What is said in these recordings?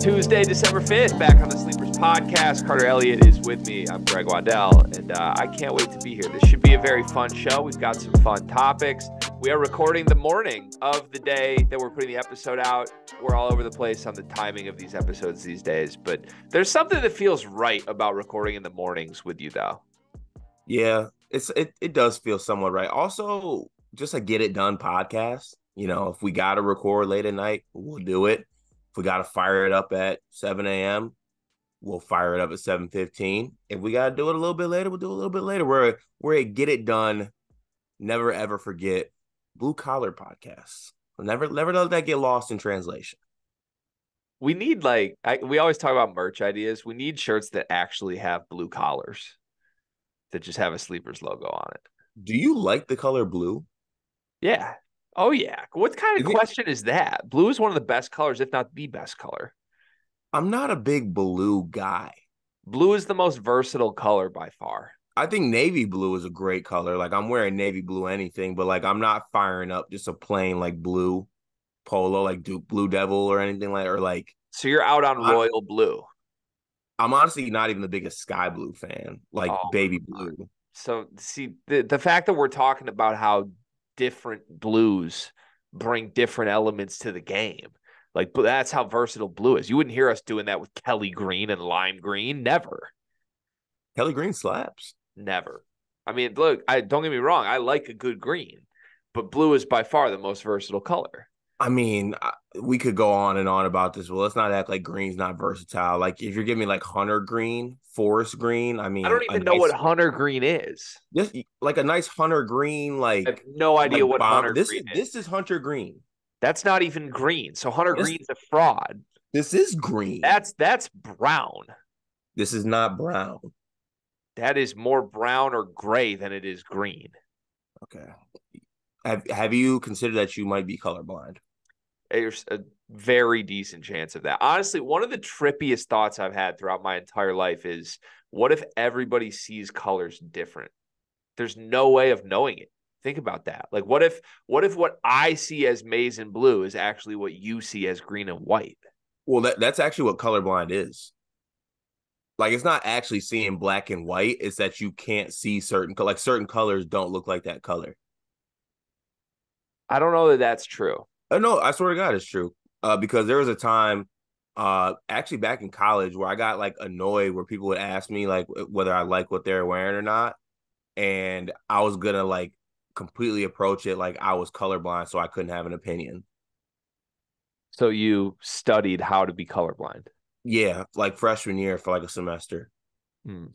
Tuesday, December 5th, back on the Sleepers podcast. Carter Elliott is with me. I'm Greg Waddell, and uh, I can't wait to be here. This should be a very fun show. We've got some fun topics. We are recording the morning of the day that we're putting the episode out. We're all over the place on the timing of these episodes these days, but there's something that feels right about recording in the mornings with you, though. Yeah, it's it, it does feel somewhat right. Also, just a get it done podcast. You know, if we got to record late at night, we'll do it. If we got to fire it up at 7 a.m., we'll fire it up at 7:15. If we got to do it a little bit later, we'll do it a little bit later. We're we're a get it done, never ever forget blue collar podcasts. Never never let that get lost in translation. We need like I, we always talk about merch ideas. We need shirts that actually have blue collars that just have a sleepers logo on it. Do you like the color blue? Yeah. Oh yeah. What kind of Is question is that? Blue is one of the best colors, if not the best color. I'm not a big blue guy. Blue is the most versatile color by far. I think navy blue is a great color. Like I'm wearing navy blue anything, but like I'm not firing up just a plain like blue polo, like Duke Blue Devil or anything like or like So you're out on I- royal blue. I'm honestly not even the biggest sky blue fan, like Oh, baby blue. So see the the fact that we're talking about how different blues bring different elements to the game. Like that's how versatile blue is. You wouldn't hear us doing that with Kelly green and lime green. Never. Kelly Green slaps. Never. I mean, look, I don't get me wrong, I like a good green, but blue is by far the most versatile color. I mean, we could go on and on about this. Well, let's not act like green's not versatile. Like if you're giving me like hunter green, forest green, I mean, I don't even know nice- what hunter green is. just like a nice hunter green, like no idea like what bomb- hunter this green is. is. This is hunter green. That's not even green. So hunter This- green's a fraud. This is green. That's that's brown. this is not brown. That is more brown or gray than it is green. Okay. Have Have you considered that you might be colorblind? There's a very decent chance of that. Honestly, one of the trippiest thoughts I've had throughout my entire life is what if everybody sees colors different? There's no way of knowing it. Think about that. Like what if what if what I see as maize and blue is actually what you see as green and white? Well, that that's actually what colorblind is. Like it's not actually seeing black and white. It's that you can't see certain like certain colors don't look like that color. I don't know that that's true. Uh, no, I swear to God, it's true. Uh, because there was a time, uh, actually back in college where I got like annoyed where people would ask me like whether I like what they're wearing or not, and I was gonna like completely approach it like I was colorblind, so I couldn't have an opinion. So you studied how to be colorblind. Yeah, like freshman year for like a semester. Hmm.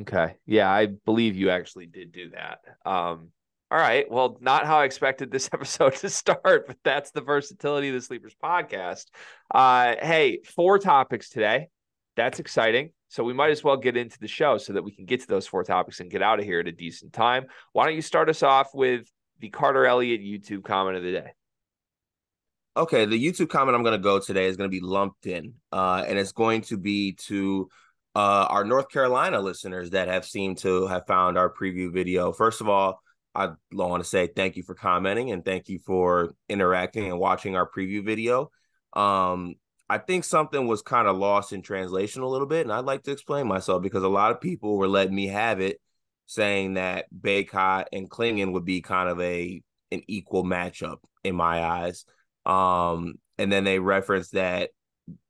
Okay. Yeah, I believe you actually did do that. Um, all right. Well, not how I expected this episode to start, but that's the versatility of the Sleepers podcast. Uh, hey, four topics today. That's exciting. So we might as well get into the show so that we can get to those four topics and get out of here at a decent time. Why don't you start us off with the Carter Elliott YouTube comment of the day? Okay, the YouTube comment I'm going to go today is going to be lumped in, uh, and it's going to be to uh, our North Carolina listeners that have seemed to have found our preview video. First of all, I want to say thank you for commenting and thank you for interacting and watching our preview video. Um, I think something was kind of lost in translation a little bit, and I'd like to explain myself because a lot of people were letting me have it, saying that Bacot and Clingan would be kind of a an equal matchup in my eyes. Um, and then they referenced that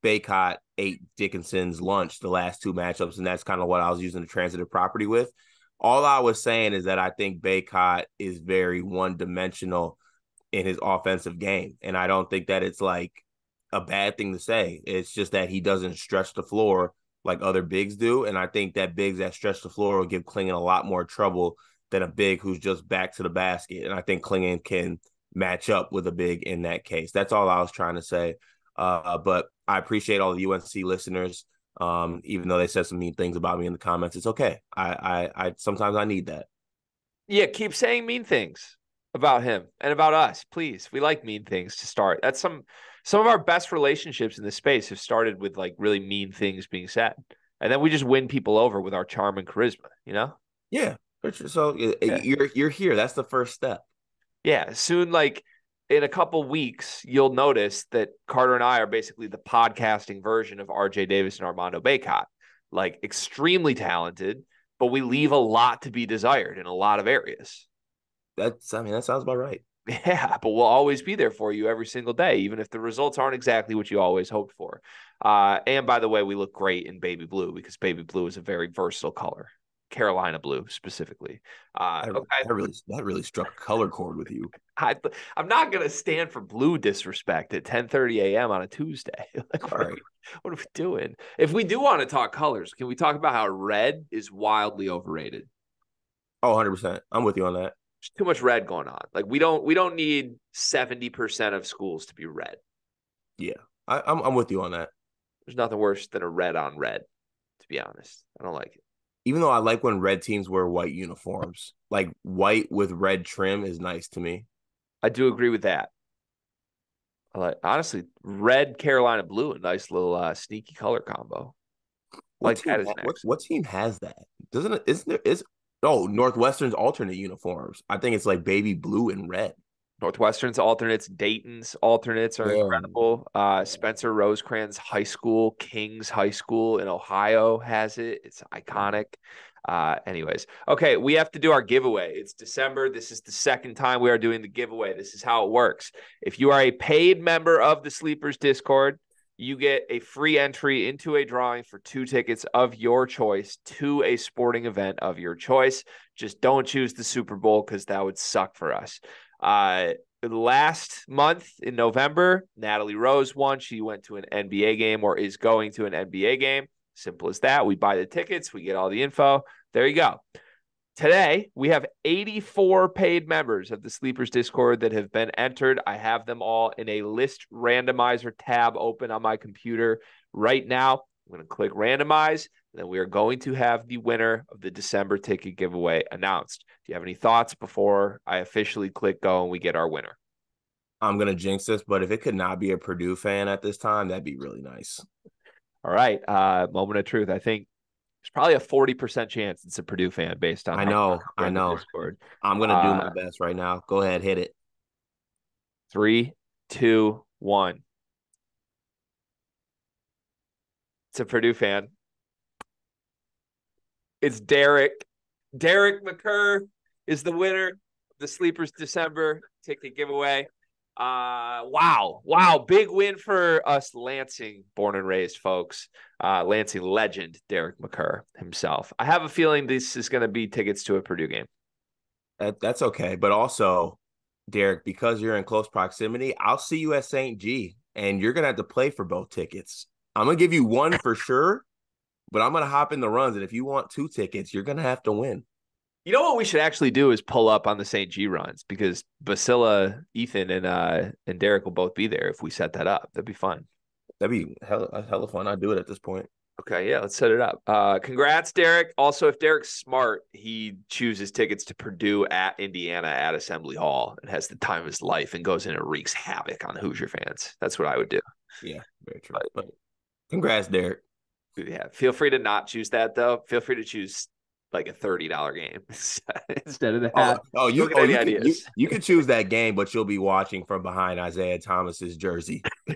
Bacot ate Dickinson's lunch the last two matchups, and that's kind of what I was using the transitive property with. All I was saying is that I think Bacot is very one dimensional in his offensive game. And I don't think that it's like a bad thing to say. It's just that he doesn't stretch the floor like other bigs do. And I think that bigs that stretch the floor will give Clingan a lot more trouble than a big who's just back to the basket. And I think Clingan can match up with a big in that case. That's all I was trying to say. Uh, but I appreciate all the UNC listeners. Um, even though they said some mean things about me in the comments, it's okay. I, I, I sometimes I need that. Yeah, keep saying mean things about him and about us, please. We like mean things to start. That's some some of our best relationships in this space have started with like really mean things being said. And then we just win people over with our charm and charisma, you know? Yeah, So yeah. you're you're here. That's the first step. Yeah. Soon, like in a couple weeks, you'll notice that Carter and I are basically the podcasting version of RJ Davis and Armando Bacot. Like extremely talented, but we leave a lot to be desired in a lot of areas. That's I mean, that sounds about right. Yeah, but we'll always be there for you every single day, even if the results aren't exactly what you always hoped for. Uh, and by the way, we look great in baby blue because baby blue is a very versatile color. Carolina blue specifically. Uh, I, okay. that really that really struck a color chord with you. I, am not going to stand for blue disrespect at 10:30 a.m. on a Tuesday. like, what, right. are we, what are we doing? If we do want to talk colors, can we talk about how red is wildly overrated? Oh, 100 percent. I'm with you on that there's too much red going on. Like we don't we don't need 70% of schools to be red. Yeah. I, I'm I'm with you on that. There's nothing worse than a red on red, to be honest. I don't like it. Even though I like when red teams wear white uniforms. Like white with red trim is nice to me. I do agree with that. I like honestly, red Carolina blue, a nice little uh, sneaky color combo. What like that is what, what, team has that? Doesn't it? Isn't there? Is Oh, Northwestern's alternate uniforms. I think it's like baby blue and red. Northwestern's alternates, Dayton's alternates are yeah. incredible. Uh, Spencer Rosecrans High School, King's High School in Ohio has it. It's iconic. Uh, anyways, okay, we have to do our giveaway. It's December. This is the second time we are doing the giveaway. This is how it works. If you are a paid member of the Sleepers Discord, you get a free entry into a drawing for two tickets of your choice to a sporting event of your choice. Just don't choose the Super Bowl because that would suck for us. Uh, last month in November, Natalie Rose won. She went to an NBA game or is going to an NBA game. Simple as that. We buy the tickets, we get all the info. There you go. Today, we have 84 paid members of the Sleepers Discord that have been entered. I have them all in a list randomizer tab open on my computer right now. I'm going to click randomize, and then we are going to have the winner of the December ticket giveaway announced. Do you have any thoughts before I officially click go and we get our winner? I'm going to jinx this, but if it could not be a Purdue fan at this time, that'd be really nice. All right. Uh, moment of truth. I think there's probably a 40% chance it's a Purdue fan based on I know, I know. Discord. I'm gonna do uh, my best right now. Go ahead, hit it. Three, two, one. It's a Purdue fan. It's Derek. Derek McCurr is the winner of the Sleepers December ticket giveaway. Uh, wow, wow, big win for us, Lansing, born and raised folks. Uh, Lansing legend Derek McCurr himself. I have a feeling this is going to be tickets to a Purdue game. That, that's okay, but also, Derek, because you're in close proximity, I'll see you at St. G, and you're gonna have to play for both tickets. I'm gonna give you one for sure, but I'm gonna hop in the runs, and if you want two tickets, you're gonna have to win. You know what we should actually do is pull up on the St. G runs because Basila, Ethan, and uh and Derek will both be there if we set that up. That'd be fun. That'd be hella, hella fun. I'd do it at this point. Okay, yeah, let's set it up. Uh congrats, Derek. Also, if Derek's smart, he chooses tickets to Purdue at Indiana at Assembly Hall and has the time of his life and goes in and wreaks havoc on Hoosier fans. That's what I would do. Yeah, very true. But, but congrats, Derek. Yeah, feel free to not choose that though. Feel free to choose like a thirty dollar game instead of that. Oh, oh you, oh, you, can, you, you can choose that game, but you'll be watching from behind Isiah Thomas's jersey.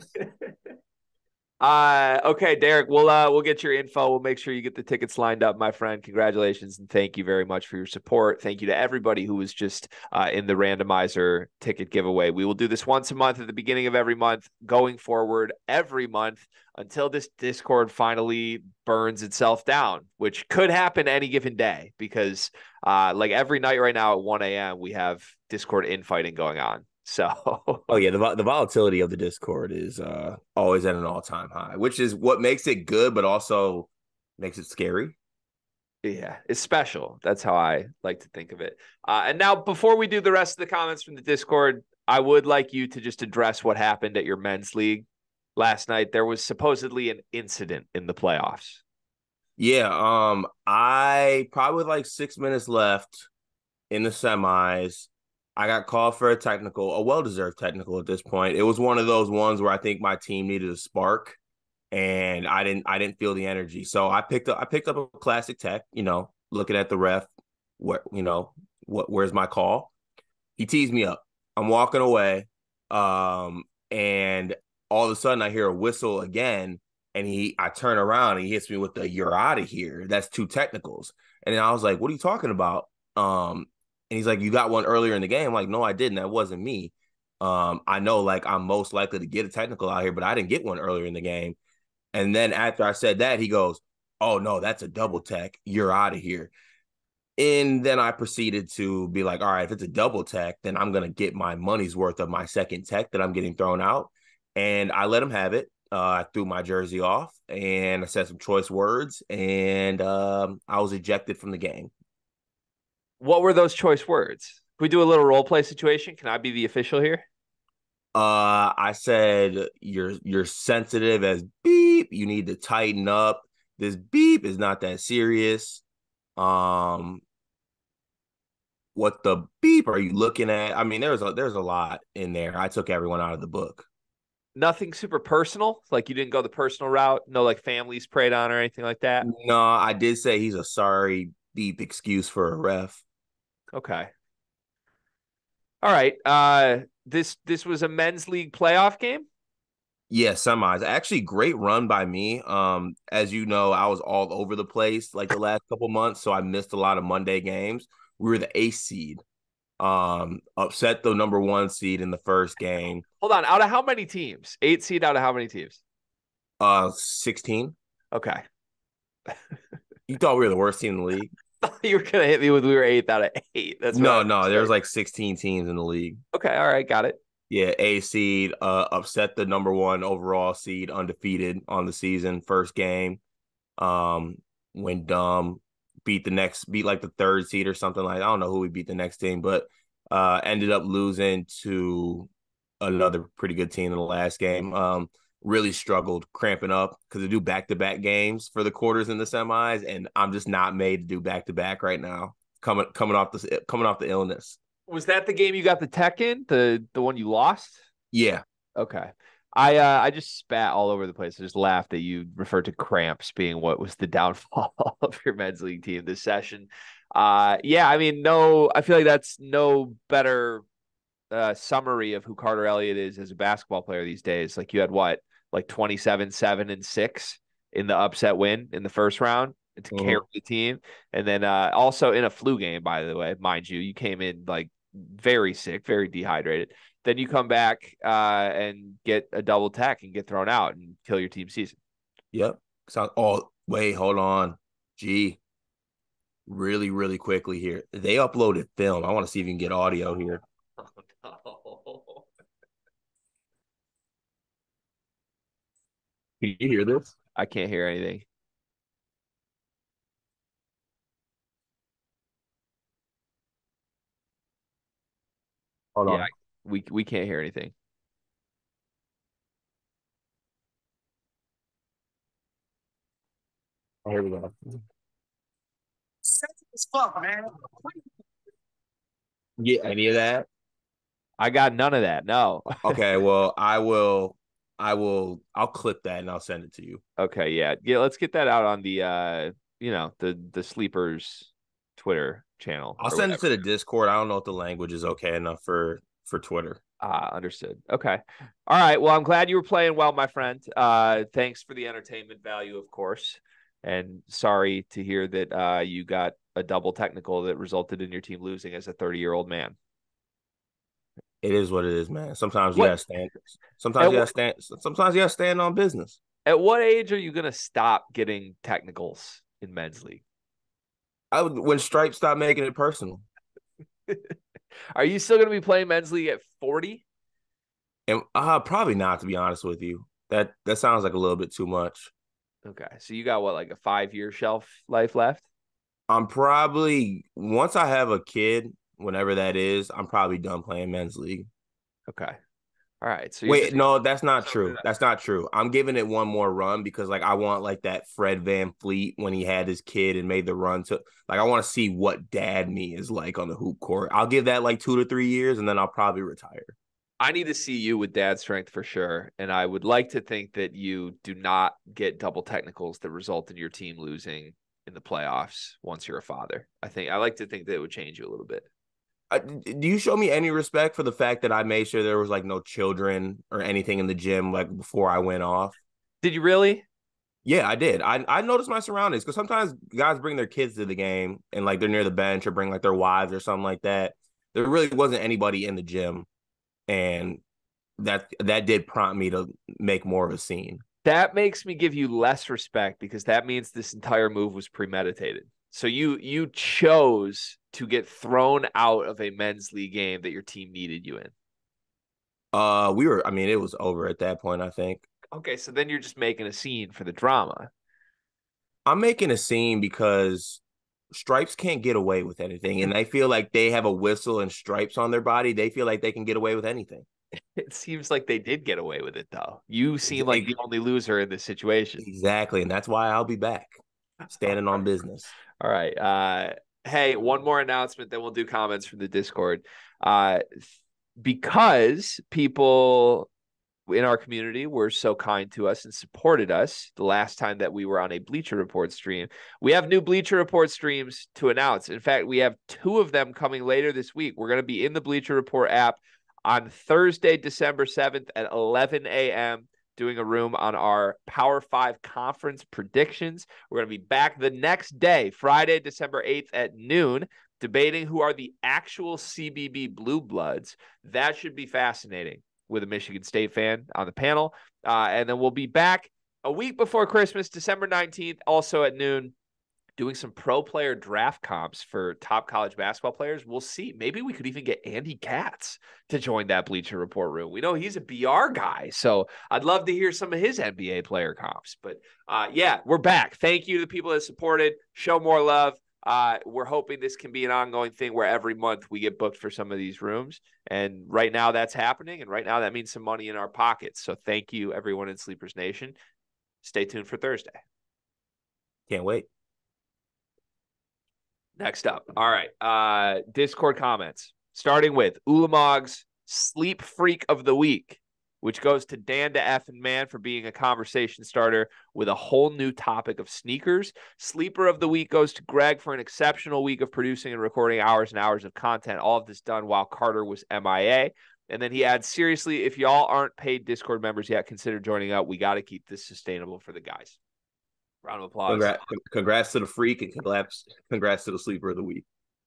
Uh okay, Derek, we'll uh we'll get your info. We'll make sure you get the tickets lined up, my friend. Congratulations and thank you very much for your support. Thank you to everybody who was just uh in the randomizer ticket giveaway. We will do this once a month at the beginning of every month, going forward every month until this Discord finally burns itself down, which could happen any given day because uh like every night right now at 1 a.m. we have Discord infighting going on. So, oh yeah, the the volatility of the Discord is uh always at an all time high, which is what makes it good, but also makes it scary. Yeah, it's special. That's how I like to think of it. Uh, and now, before we do the rest of the comments from the Discord, I would like you to just address what happened at your men's league last night. There was supposedly an incident in the playoffs. Yeah, um, I probably with like six minutes left in the semis. I got called for a technical, a well deserved technical at this point. It was one of those ones where I think my team needed a spark and I didn't I didn't feel the energy. So I picked up I picked up a classic tech, you know, looking at the ref, what you know what where's my call? He tees me up. I'm walking away um and all of a sudden i hear a whistle again and he i turn around and he hits me with the you're out of here. That's two technicals. And i was like what are you talking about? Um and he's like you got one earlier in the game I'm like no i didn't that wasn't me um i know like i'm most likely to get a technical out here but i didn't get one earlier in the game and then after i said that he goes oh no that's a double tech you're out of here and then I proceeded to be like, all right, if it's a double tech, then I'm to get my money's worth of my second tech that I'm getting thrown out. And I let him have it. Uh, I threw my jersey off and I said some choice words, and um, I was ejected from the game. What were those choice words? Can we do a little role play situation? Can I be the official here? Uh, I said you're you're sensitive as beep. You need to tighten up. This beep is not that serious. Um, what the beep are you looking at? I mean, there's a there's a lot in there. I took everyone out of the book. Nothing super personal. Like you didn't go the personal route. No, like families preyed on or anything like that. No, I did say he's a sorry beep excuse for a ref. Okay. All right. Uh this this was a men's league playoff game. Yeah, semis. Actually, great run by me. Um, as you know, I was all over the place like the last couple months, so I missed a lot of Monday games we were the eighth seed. Um, upset the number one seed in the first game. Hold on, out of how many teams? Eight seed out of how many teams? Uh, sixteen. Okay. you thought we were the worst team in the league? you were gonna hit me with we were eighth out of eight. That's no, no. There was like sixteen teams in the league. Okay, all right, got it. Yeah, A seed uh upset the number one overall seed, undefeated on the season, first game. Um, went dumb, beat the next beat like the third seed or something like I don't know who we beat the next team, but uh ended up losing to another pretty good team in the last game. Um really struggled cramping up because they do back to back games for the quarters and the semis, and I'm just not made to do back to back right now. Coming coming off the coming off the illness. Was that the game you got the tech in? The the one you lost? Yeah. Okay. I uh, I just spat all over the place. I just laughed that you referred to cramps being what was the downfall of your men's league team this session. Uh, yeah, I mean, no, I feel like that's no better uh, summary of who Carter Elliott is as a basketball player these days. Like you had what, like 27, 7, and 6 in the upset win in the first round to mm-hmm. carry the team. And then uh, also in a flu game, by the way, mind you, you came in like very sick, very dehydrated. Then you come back uh, and get a double tech and get thrown out and kill your team season. Yep. So, oh, wait, hold on. Gee, really, really quickly here. They uploaded film. I want to see if you can get audio here. Oh, no. Can you hear this? I can't hear anything. Hold yeah, on we we can't hear anything. Oh, here we go. as fuck, man. Get any of that? I got none of that. No. okay, well, I will I will I'll clip that and I'll send it to you. Okay, yeah. Yeah, let's get that out on the uh you know, the the sleepers Twitter channel. I'll send whatever. it to the Discord. I don't know if the language is okay enough for for Twitter. Ah, understood. Okay. All right. Well, I'm glad you were playing well, my friend. Uh, thanks for the entertainment value, of course. And sorry to hear that uh, you got a double technical that resulted in your team losing as a 30 year old man. It is what it is, man. Sometimes what? you gotta stand. Sometimes At you gotta stand. Sometimes you gotta stand on business. At what age are you gonna stop getting technicals in men's league? I would when Stripe stopped making it personal. Are you still going to be playing men's league at 40? And uh probably not to be honest with you. That that sounds like a little bit too much. Okay. So you got what like a 5-year shelf life left? I'm probably once I have a kid, whenever that is, I'm probably done playing men's league. Okay. All right. So wait, no, that's not true. That's not true. I'm giving it one more run because like I want like that Fred VanVleet when he had his kid and made the run to like I want to see what dad me is like on the hoop court. I'll give that like two to three years and then I'll probably retire. I need to see you with dad strength for sure. And I would like to think that you do not get double technicals that result in your team losing in the playoffs once you're a father. I think I like to think that it would change you a little bit. Uh, do you show me any respect for the fact that I made sure there was like no children or anything in the gym like before I went off? Did you really? Yeah, I did. I I noticed my surroundings because sometimes guys bring their kids to the game and like they're near the bench or bring like their wives or something like that. There really wasn't anybody in the gym, and that that did prompt me to make more of a scene. That makes me give you less respect because that means this entire move was premeditated. So you you chose to get thrown out of a men's league game that your team needed you in. Uh, we were. I mean, it was over at that point. I think. Okay, so then you're just making a scene for the drama. I'm making a scene because stripes can't get away with anything, and I feel like they have a whistle and stripes on their body. They feel like they can get away with anything. It seems like they did get away with it, though. You seem like the only loser in this situation. Exactly, and that's why I'll be back, standing on business. All right. Uh, hey, one more announcement, then we'll do comments from the Discord. Uh, because people in our community were so kind to us and supported us the last time that we were on a Bleacher Report stream. We have new Bleacher Report streams to announce. In fact, we have two of them coming later this week. We're going to be in the Bleacher Report app on Thursday, December 7th at 11 a.m. Doing a room on our Power Five conference predictions. We're going to be back the next day, Friday, December 8th at noon, debating who are the actual CBB Blue Bloods. That should be fascinating with a Michigan State fan on the panel. Uh, and then we'll be back a week before Christmas, December 19th, also at noon, doing some pro player draft comps for top college basketball players. We'll see. Maybe we could even get Andy Katz to join that Bleacher Report room. We know he's a BR guy, so I'd love to hear some of his NBA player comps. But uh, yeah, we're back. Thank you to the people that supported. Show more love. Uh, we're hoping this can be an ongoing thing where every month we get booked for some of these rooms. And right now that's happening. And right now that means some money in our pockets. So thank you, everyone in Sleepers Nation. Stay tuned for Thursday. Can't wait. Next up. All right. Uh, Discord comments, starting with Ulamog's Sleep Freak of the Week which goes to Dan to F and Man for being a conversation starter with a whole new topic of sneakers. Sleeper of the week goes to Greg for an exceptional week of producing and recording hours and hours of content. All of this done while Carter was MIA. And then he adds, seriously, if y'all aren't paid Discord members yet, consider joining up. We got to keep this sustainable for the guys. Round of applause. Congrats, congrats to the freak and congrats, congrats to the sleeper of the week.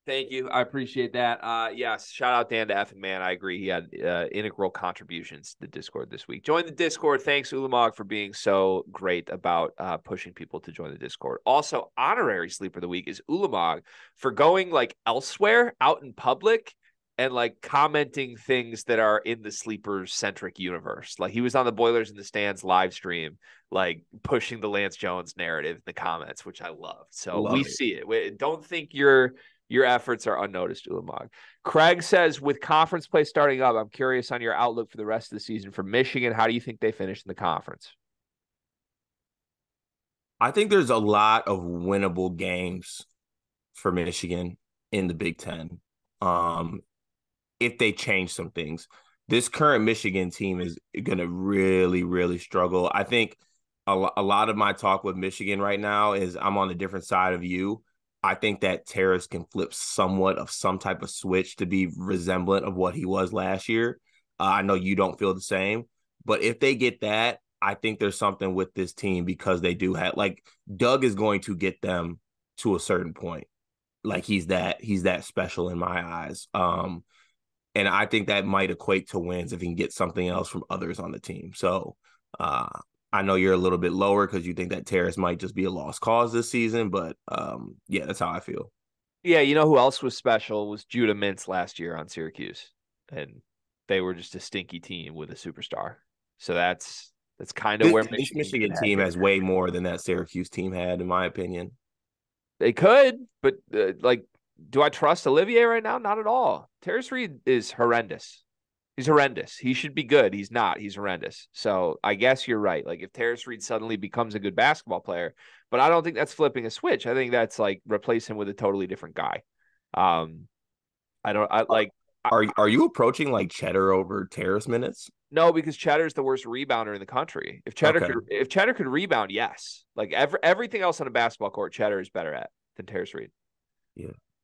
Thank you. I appreciate that. Uh, yes, shout out Dan to F and man. I agree. He had uh, integral contributions to the Discord this week. Join the Discord. Thanks, Ulamog, for being so great about uh, pushing people to join the Discord. Also, honorary sleeper of the week is Ulamog for going like elsewhere out in public and like commenting things that are in the sleeper centric universe. Like he was on the Boilers in the Stands live stream, like pushing the Lance Jones narrative in the comments, which I loved. So love we it. see it. We, don't think you're your efforts are unnoticed, Ulamog. Craig says, with conference play starting up, I'm curious on your outlook for the rest of the season for Michigan. How do you think they finish in the conference? I think there's a lot of winnable games for Michigan in the Big Ten. Um, if they change some things, this current Michigan team is going to really, really struggle. I think a, lot of my talk with Michigan right now is I'm on a different side of you I think that Tarris can flip somewhat of some type of switch to be resemblant of what he was last year. Uh, I know you don't feel the same, but if they get that, I think there's something with this team because they do have like Dug is going to get them to a certain point. Like he's that he's that special in my eyes. Um and I think that might equate to wins if he can get something else from others on the team. So uh I know you're a little bit lower because you think that Tarris might just be a lost cause this season, but um, yeah, that's how I feel. Yeah, you know who else was special was Judah Mintz last year on Syracuse, and they were just a stinky team with a superstar. So that's that's kind of this, where Michigan, Michigan team has way more than that Syracuse team had, in my opinion. They could, but uh, like, do I trust Olivier right now? Not at all. Tarris Reed is horrendous. He's horrendous. He should be good. He's not. He's horrendous. So I guess you're right. Like if Tarris Reed suddenly becomes a good basketball player, but I don't think that's flipping a switch. I think that's like replace him with a totally different guy. Um, I don't I like Are are you approaching like Cheddar over Tarris minutes? No, because Cheddar's the worst rebounder in the country. If Cheddar Okay. could if Cheddar could rebound, yes. Like every, everything else on a basketball court, Cheddar is better at than Tarris Reed.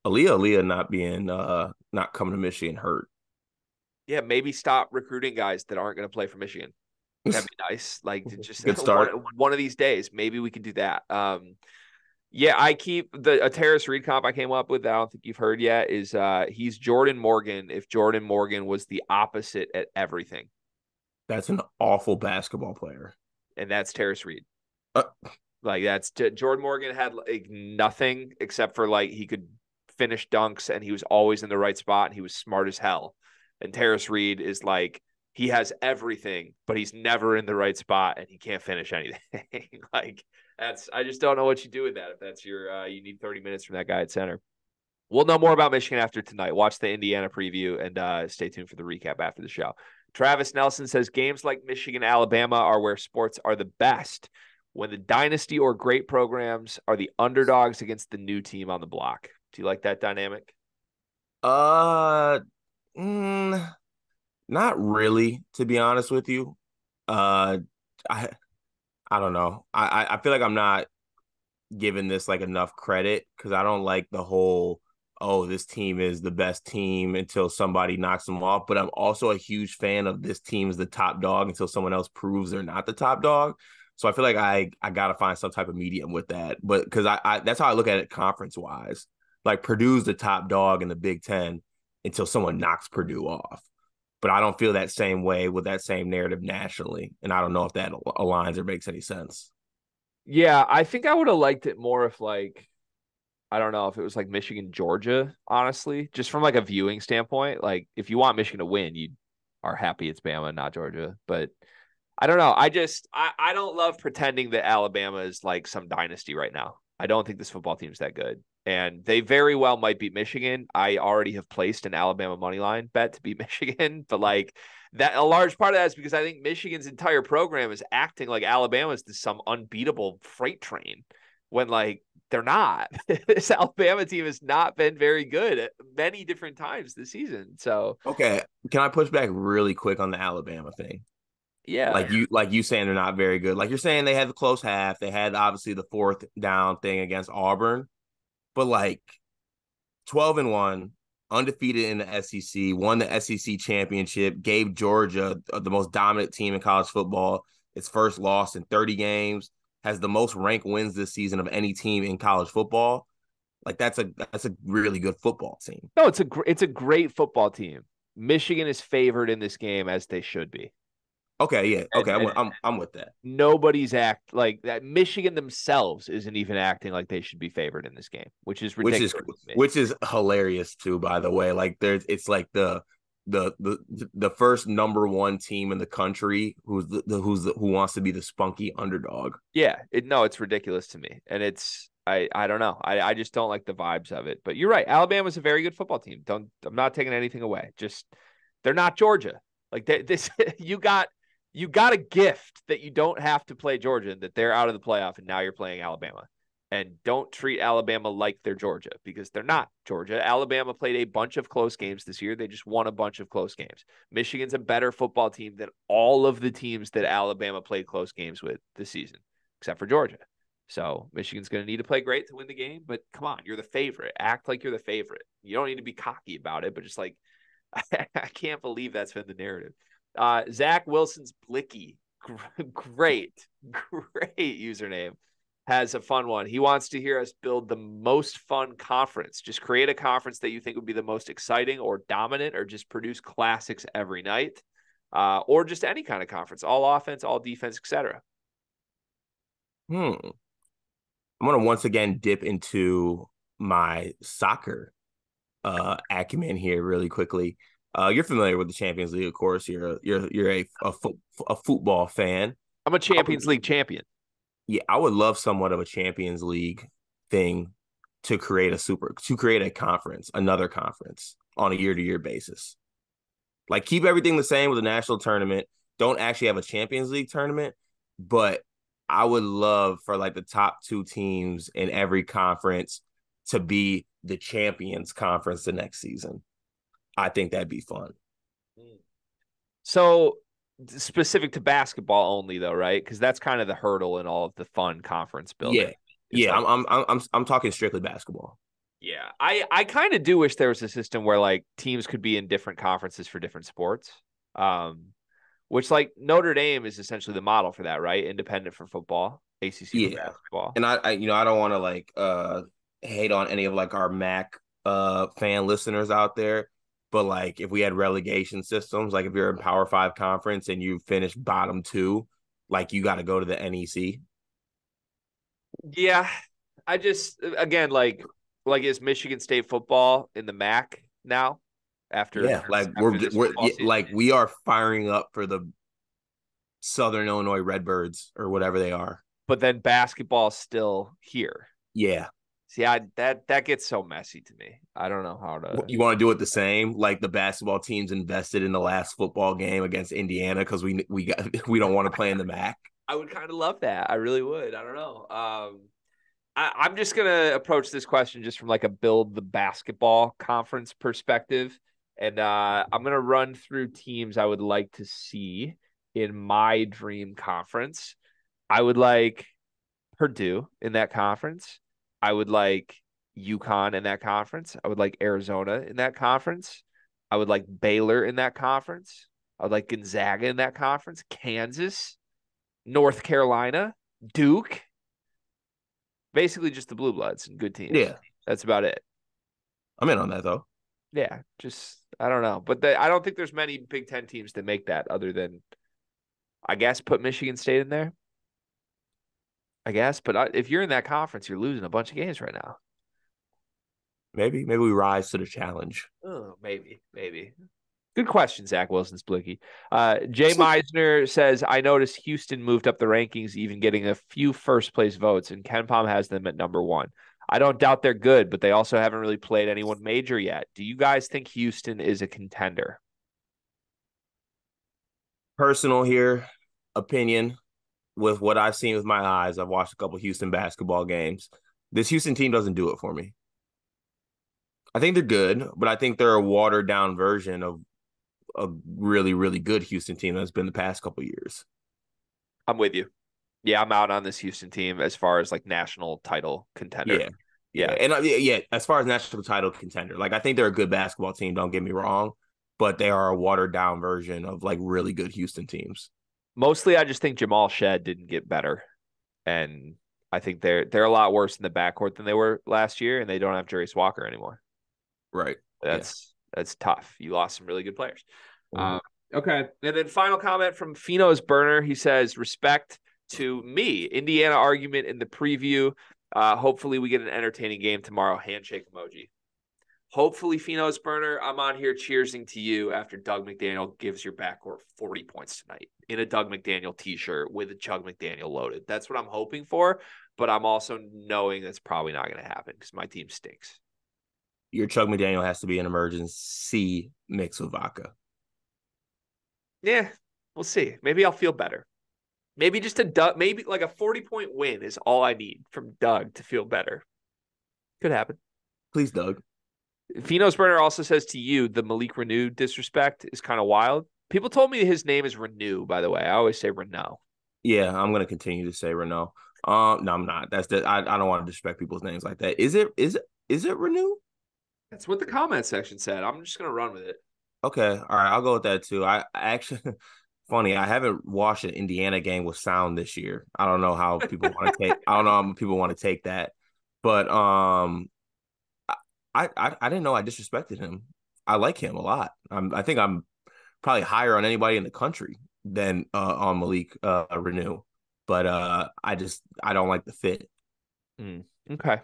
Aaliyah Aaliyah not being uh not coming to Michigan hurt. Yeah, maybe stop recruiting guys that aren't going to play for Michigan. That'd be nice. Like to just Good start. One, one of these days, maybe we can do that. Um, yeah, I keep the a Tarris Reed comp I came up with. That I don't think you've heard yet. Is uh he's Jordan Morgan. If Jordan Morgan was the opposite at everything, That's an awful basketball player. and that's Tarris Reed. Uh. like that's Jordan Morgan had like nothing except for like he could finish dunks and he was always in the right spot and he was smart as hell. And Tarris Reed is like he has everything, but he's never in the right spot and he can't finish anything. like that's I just don't know what you do with that. If that's your uh, you need 30 minutes from that guy at center. We'll know more about Michigan after tonight. Watch the Indiana preview and uh, stay tuned for the recap after the show. Travis Nelson says games like Michigan, Alabama are where sports are the best. When the dynasty or great programs are the underdogs against the new team on the block. Do you like that dynamic? Uh, mm, not really, to be honest with you. Uh, I, I don't know. I, I- feel like I'm not giving this like enough credit because I don't like the whole oh this team is the best team until somebody knocks them off. But I'm also a huge fan of this team is the top dog until someone else proves they're not the top dog. So I feel like I I gotta find some type of medium with that. But because I, I that's how I look at it conference wise. Like Purdue's the top dog in the Big Ten until someone knocks Purdue off. But I don't feel that same way with that same narrative nationally. And I don't know if that aligns or makes any sense. Yeah, I think I would have liked it more if like I don't know if it was like Michigan, Georgia, honestly, just from like a viewing standpoint. Like if you want Michigan to win, you are happy it's Bama, not Georgia. But I don't know. I just I, I don't love pretending that Alabama is like some dynasty right now. I don't think this football team's that good. And they very well might beat Michigan. I already have placed an Alabama money line bet to beat Michigan, but like that a large part of that is because I think Michigan's entire program is acting like Alabama's to some unbeatable freight train when like they're not. this Alabama team has not been very good at many different times this season. So Okay. Can I push back really quick on the Alabama thing? yeah, like you like you saying they're not very good. Like you're saying they had the close half. They had obviously the fourth down thing against Auburn, but like 12 and 1, undefeated in the SEC, won the SEC championship, gave Georgia the most dominant team in college football, its first loss in 30 games, has the most ranked wins this season of any team in college football. Like that's a that's a really good football team. no, it's a gr- it's a great football team. Michigan is favored in this game as they should be. Okay, yeah. Okay, I'm, And- with- I'm I'm with that. Nobody's act like that. Michigan themselves isn't even acting like they should be favored in this game, which is which is which is hilarious too by the way like there's it's like the the the the first number one team in the country who's the, the who's the, who wants to be the spunky underdog Yeah, it no, it's ridiculous to me, and it's I I don't know. I I just don't like the vibes of it. But you're right. Alabama's a very good football team. Don't I'm not taking anything away. Just they're not Georgia. Like they, this, you got you got a gift that you don't have to play Georgia, that they're out of the playoff, and now you're playing Alabama. And don't treat Alabama like they're Georgia because they're not Georgia. Alabama played a bunch of close games this year. They just won a bunch of close games. Michigan's a better football team than all of the teams that Alabama played close games with this season, except for Georgia. So Michigan's going to need to play great to win the game, but come on, you're the favorite. Act like you're the favorite. You don't need to be cocky about it, but just like I can't believe that's been the narrative. Uh, Zach Wilson's Blicky, great, great username, has a fun one. He wants to hear us build the most fun conference. Just create a conference that you think would be the most exciting or dominant, or just produce classics every night, uh, or just any kind of conference, all offense, all defense, etc. hmm i'm gonna once again dip into my soccer uh acumen here really quickly uh you're familiar with the champions league of course you're a, you're you're a a, fo- a football fan I'm a Champions League champion. yeah, I would love somewhat of a Champions League thing to create a super to create a conference, another conference on a year to year basis. Like keep everything the same with the national tournament. Don't actually have a Champions League tournament, but I would love for like the top two teams in every conference to be the champions conference the next season. I think that'd be fun. So specific to basketball only though, right? Because that's kind of the hurdle in all of the fun conference building. Yeah, yeah. Like, I'm I'm I'm I'm talking strictly basketball. Yeah, I I kind of do wish there was a system where like teams could be in different conferences for different sports. Um, which like Notre Dame is essentially the model for that, right? Independent for football, ACC yeah. for basketball. And I, I you know, I don't want to like uh hate on any of like our MAC uh fan listeners out there, but like if we had relegation systems, like if you're in Power Five conference and you finish bottom two, like you got to go to the NEC. Yeah, I just uh, again like like is Michigan State football in the MAC now? After yeah, like after we're we're yeah, like we are firing up for the Southern Illinois Redbirds or whatever they are. But then basketball still here. Yeah, See, I that that gets so messy to me. I don't know how to. You want to do it the same, like the basketball teams invested in the last football game against Indiana because we we got we don't want to play in the MAC. I would kind of love that. I really would. I don't know. Um, I, I'm just gonna approach this question just from like a build the basketball conference perspective, and uh, I'm gonna run through teams I would like to see in my dream conference. I would like Purdue in that conference. I would like UConn in that conference. I would like Arizona in that conference. I would like Baylor in that conference. I would like Gonzaga in that conference. Kansas, North Carolina, Duke. Basically, just the blue bloods and good teams. Yeah, that's about it. I'm in on that though. Yeah, just I don't know, but the, I don't think there's many Big Ten teams that make that other than, I guess, put Michigan State in there. I guess. But if you're in that conference, you're losing a bunch of games right now. Maybe, maybe we rise to the challenge. Oh, maybe, maybe. Good question, Zach Wilson's Blicky. Uh, Jay Meisner says, I noticed Houston moved up the rankings, even getting a few first place votes, and KenPom has them at number one. I don't doubt they're good, but they also haven't really played anyone major yet. Do you guys think Houston is a contender? Personal here, opinion with what I've seen with my eyes, I've watched a couple Houston basketball games. This Houston team doesn't do it for me. I think they're good, but I think they're a watered down version of a really, really good Houston team that's been the past couple years. I'm with you. Yeah, I'm out on this Houston team as far as like national title contender. Yeah. Yeah. And uh, yeah, as far as national title contender, like I think they're a good basketball team, don't get me wrong, but they are a watered down version of like really good Houston teams mostly I just think Jamal Shead didn't get better. And I think they're they're a lot worse in the backcourt than they were last year, and they don't have Jarace Walker anymore. Right. That's yeah. that's tough. You lost some really good players. Mm-hmm. Um, okay. And then final comment from Fino's burner. He says, respect to me. Indiana argument in the preview. Uh, hopefully we get an entertaining game tomorrow. Handshake emoji. Hopefully, Fino's burner. I'm on here cheersing to you after Dug McDaniel gives your backcourt 40 points tonight in a Dug McDaniel t-shirt with a Chug McDaniel loaded. That's what I'm hoping for, but I'm also knowing that's probably not going to happen because my team stinks. Your Chug McDaniel has to be an emergency mix with vodka. Yeah, we'll see. Maybe I'll feel better. Maybe just a Dug, maybe like a 40 point win is all I need from Dug to feel better. Could happen. Please, Dug. Phino's burner also says to you the Malik Reneau disrespect is kind of wild. People told me his name is Renew, by the way. I always say Reneau. Yeah, I'm gonna continue to say Reneau. Um, no, I'm not. That's the I, I don't want to disrespect people's names like that. Is it is it is it Renew? That's what the comment section said. I'm just gonna run with it. Okay, all right, I'll go with that too. I, I actually funny, I haven't watched an Indiana game with sound this year. I don't know how people want to take I don't know how people want to take that. But um I, I I didn't know I disrespected him. I like him a lot. I'm I think I'm probably higher on anybody in the country than uh, on Malik uh, Reneau. But uh, I just I don't like the fit. Mm, okay.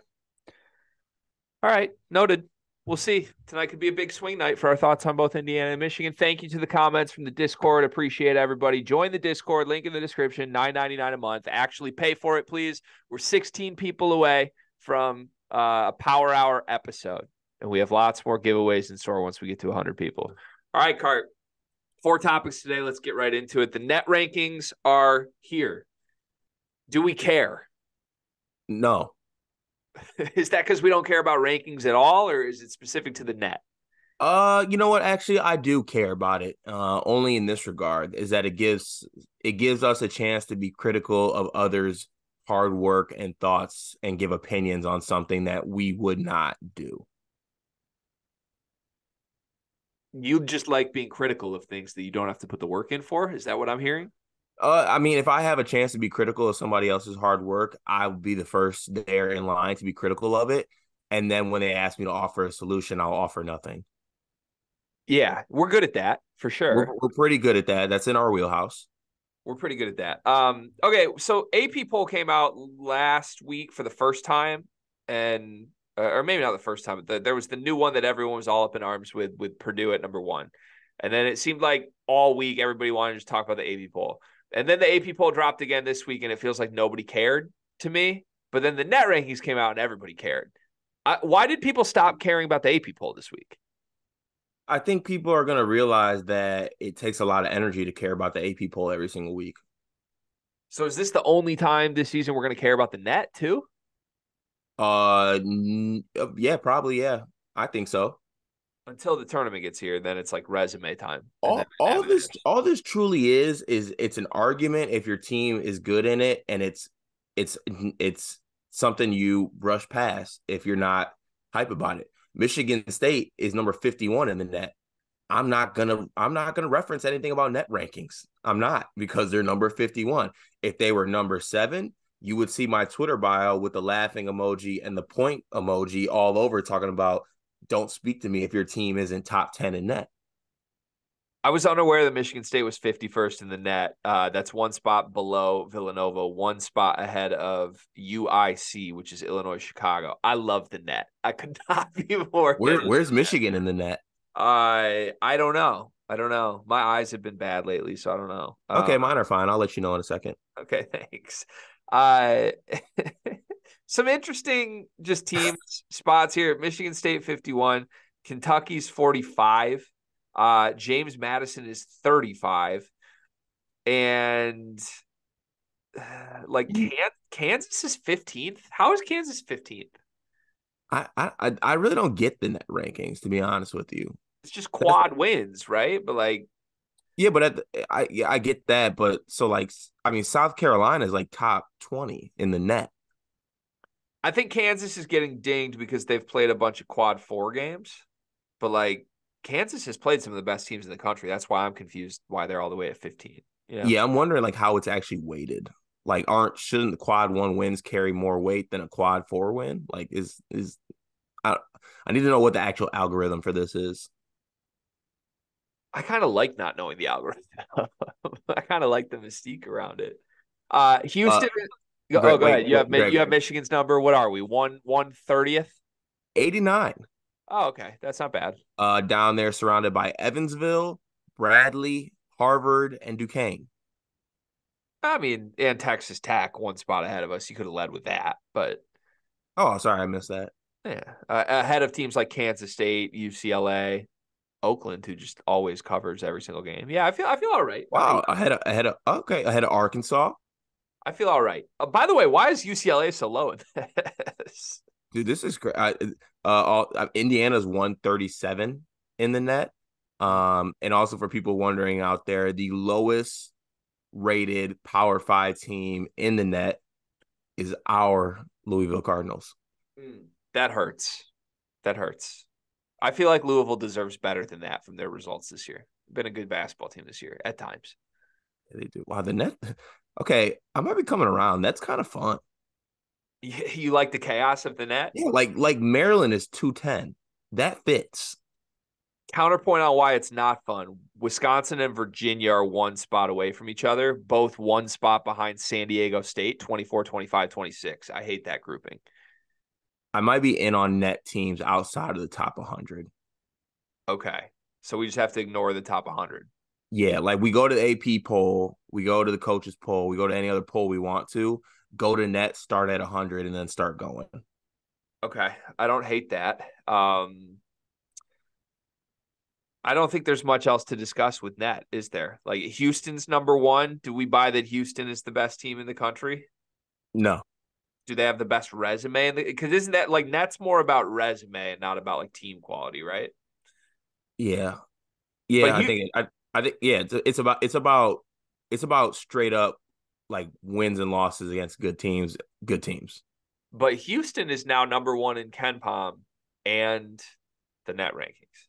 All right, noted. We'll see. Tonight could be a big swing night for our thoughts on both Indiana and Michigan. Thank you to the comments from the Discord. Appreciate everybody. Join the Discord. Link in the description. Nine ninety nine a month. Actually, pay for it, please. We're sixteen people away from uh, a Power Hour episode, and we have lots more giveaways in store once we get to hundred people. All right, Cart four topics today. Let's get right into it. The NET rankings are here. Do we care? No. is that because we don't care about rankings at all, or is it specific to the net? Uh, you know what? Actually, I do care about it. Uh, only in this regard is that it gives it gives us a chance to be critical of others' hard work and thoughts and give opinions on something that we would not do. You just like being critical of things that you don't have to put the work in for. Is that what I'm hearing? Uh, I mean, if I have a chance to be critical of somebody else's hard work, I will be the first there in line to be critical of it. And then when they ask me to offer a solution, I'll offer nothing. Yeah, we're good at that for sure. We're, we're pretty good at that. That's in our wheelhouse. We're pretty good at that. Um, okay, so AP poll came out last week for the first time, and uh, or maybe not the first time, but the, there was the new one that everyone was all up in arms with, with Purdue at number one, and then it seemed like all week everybody wanted to talk about the AP poll, and then the AP poll dropped again this week, and it feels like nobody cared to me. But then the net rankings came out, and everybody cared. I, why did people stop caring about the AP poll this week? I think people are going to realize that it takes a lot of energy to care about the AP poll every single week. So is this the only time this season we're going to care about the net too? Uh, n- uh, yeah, probably. Yeah, I think so. Until the tournament gets here, then it's like resume time. All, all this, all this truly is, is it's an argument if your team is good in it, and it's, it's, it's something you brush past if you're not hype about it. Michigan State is number 51 in the net. I'm not gonna I'm not gonna reference anything about net rankings. I'm not because they're number 51. If they were number seven, you would see my Twitter bio with the laughing emoji and the point emoji all over talking about don't speak to me if your team isn't top 10 in net. I was unaware that Michigan State was 51st in the net. Uh, that's one spot below Villanova, one spot ahead of UIC, which is Illinois Chicago. I love the net. I could not be more. Where, where's Michigan in the net? I I don't know. I don't know. My eyes have been bad lately, so I don't know. Okay, um, mine are fine. I'll let you know in a second. Okay, thanks. Uh, some interesting just team spots here. Michigan State 51, Kentucky's 45. Uh, James Madison is 35. And like Kansas is 15th. How is Kansas 15th? I, I I really don't get the net rankings to be honest with you. It's just quad wins, right? But like yeah, but at the, I yeah, I get that, but so like I mean South Carolina is like top 20 in the net. I think Kansas is getting dinged because they've played a bunch of quad four games. But like Kansas has played some of the best teams in the country. That's why I'm confused why they're all the way at 15. You know? Yeah, I'm wondering like how it's actually weighted. Like, aren't shouldn't the quad one wins carry more weight than a quad four win? Like, is is I I need to know what the actual algorithm for this is. I kind of like not knowing the algorithm. I kind of like the mystique around it. Uh Houston. Uh, Greg, oh, go wait, ahead. You have Greg, you have Michigan's number. What are we? One one thirtieth. Eighty nine. Oh, okay. That's not bad. Uh, down there, surrounded by Evansville, Bradley, Harvard, and Duquesne. I mean, and Texas Tech, one spot ahead of us. You could have led with that, but oh, sorry, I missed that. Yeah, uh, ahead of teams like Kansas State, UCLA, Oakland, who just always covers every single game. Yeah, I feel I feel all right. Wow, ahead of ahead of okay, ahead of Arkansas. I feel all right. Uh, by the way, why is UCLA so low in this? Dude, this is great. Uh, all, uh, Indiana's 137 in the net. Um, and also for people wondering out there, the lowest rated Power Five team in the net is our Louisville Cardinals. Mm, that hurts. That hurts. I feel like Louisville deserves better than that from their results this year. Been a good basketball team this year at times. Yeah, they do. Wow, the net. Okay, I might be coming around. That's kind of fun. You like the chaos of the net? Yeah, like like Maryland is 210. That fits. Counterpoint on why it's not fun. Wisconsin and Virginia are one spot away from each other, both one spot behind San Diego State, 24, 25, 26. I hate that grouping. I might be in on net teams outside of the top 100. Okay. So we just have to ignore the top 100. Yeah, like we go to the AP poll, we go to the coaches poll, we go to any other poll we want to go to net, start at 100, and then start going. Okay. I don't hate that. Um, I don't think there's much else to discuss with net, is there? Like Houston's number one. Do we buy that Houston is the best team in the country? No. Do they have the best resume? Because isn't that like net's more about resume and not about like team quality, right? Yeah, yeah. I think I I think yeah. It's, it's about it's about it's about straight up like wins and losses against good teams, good teams. But Houston is now number one in KenPom and the net rankings.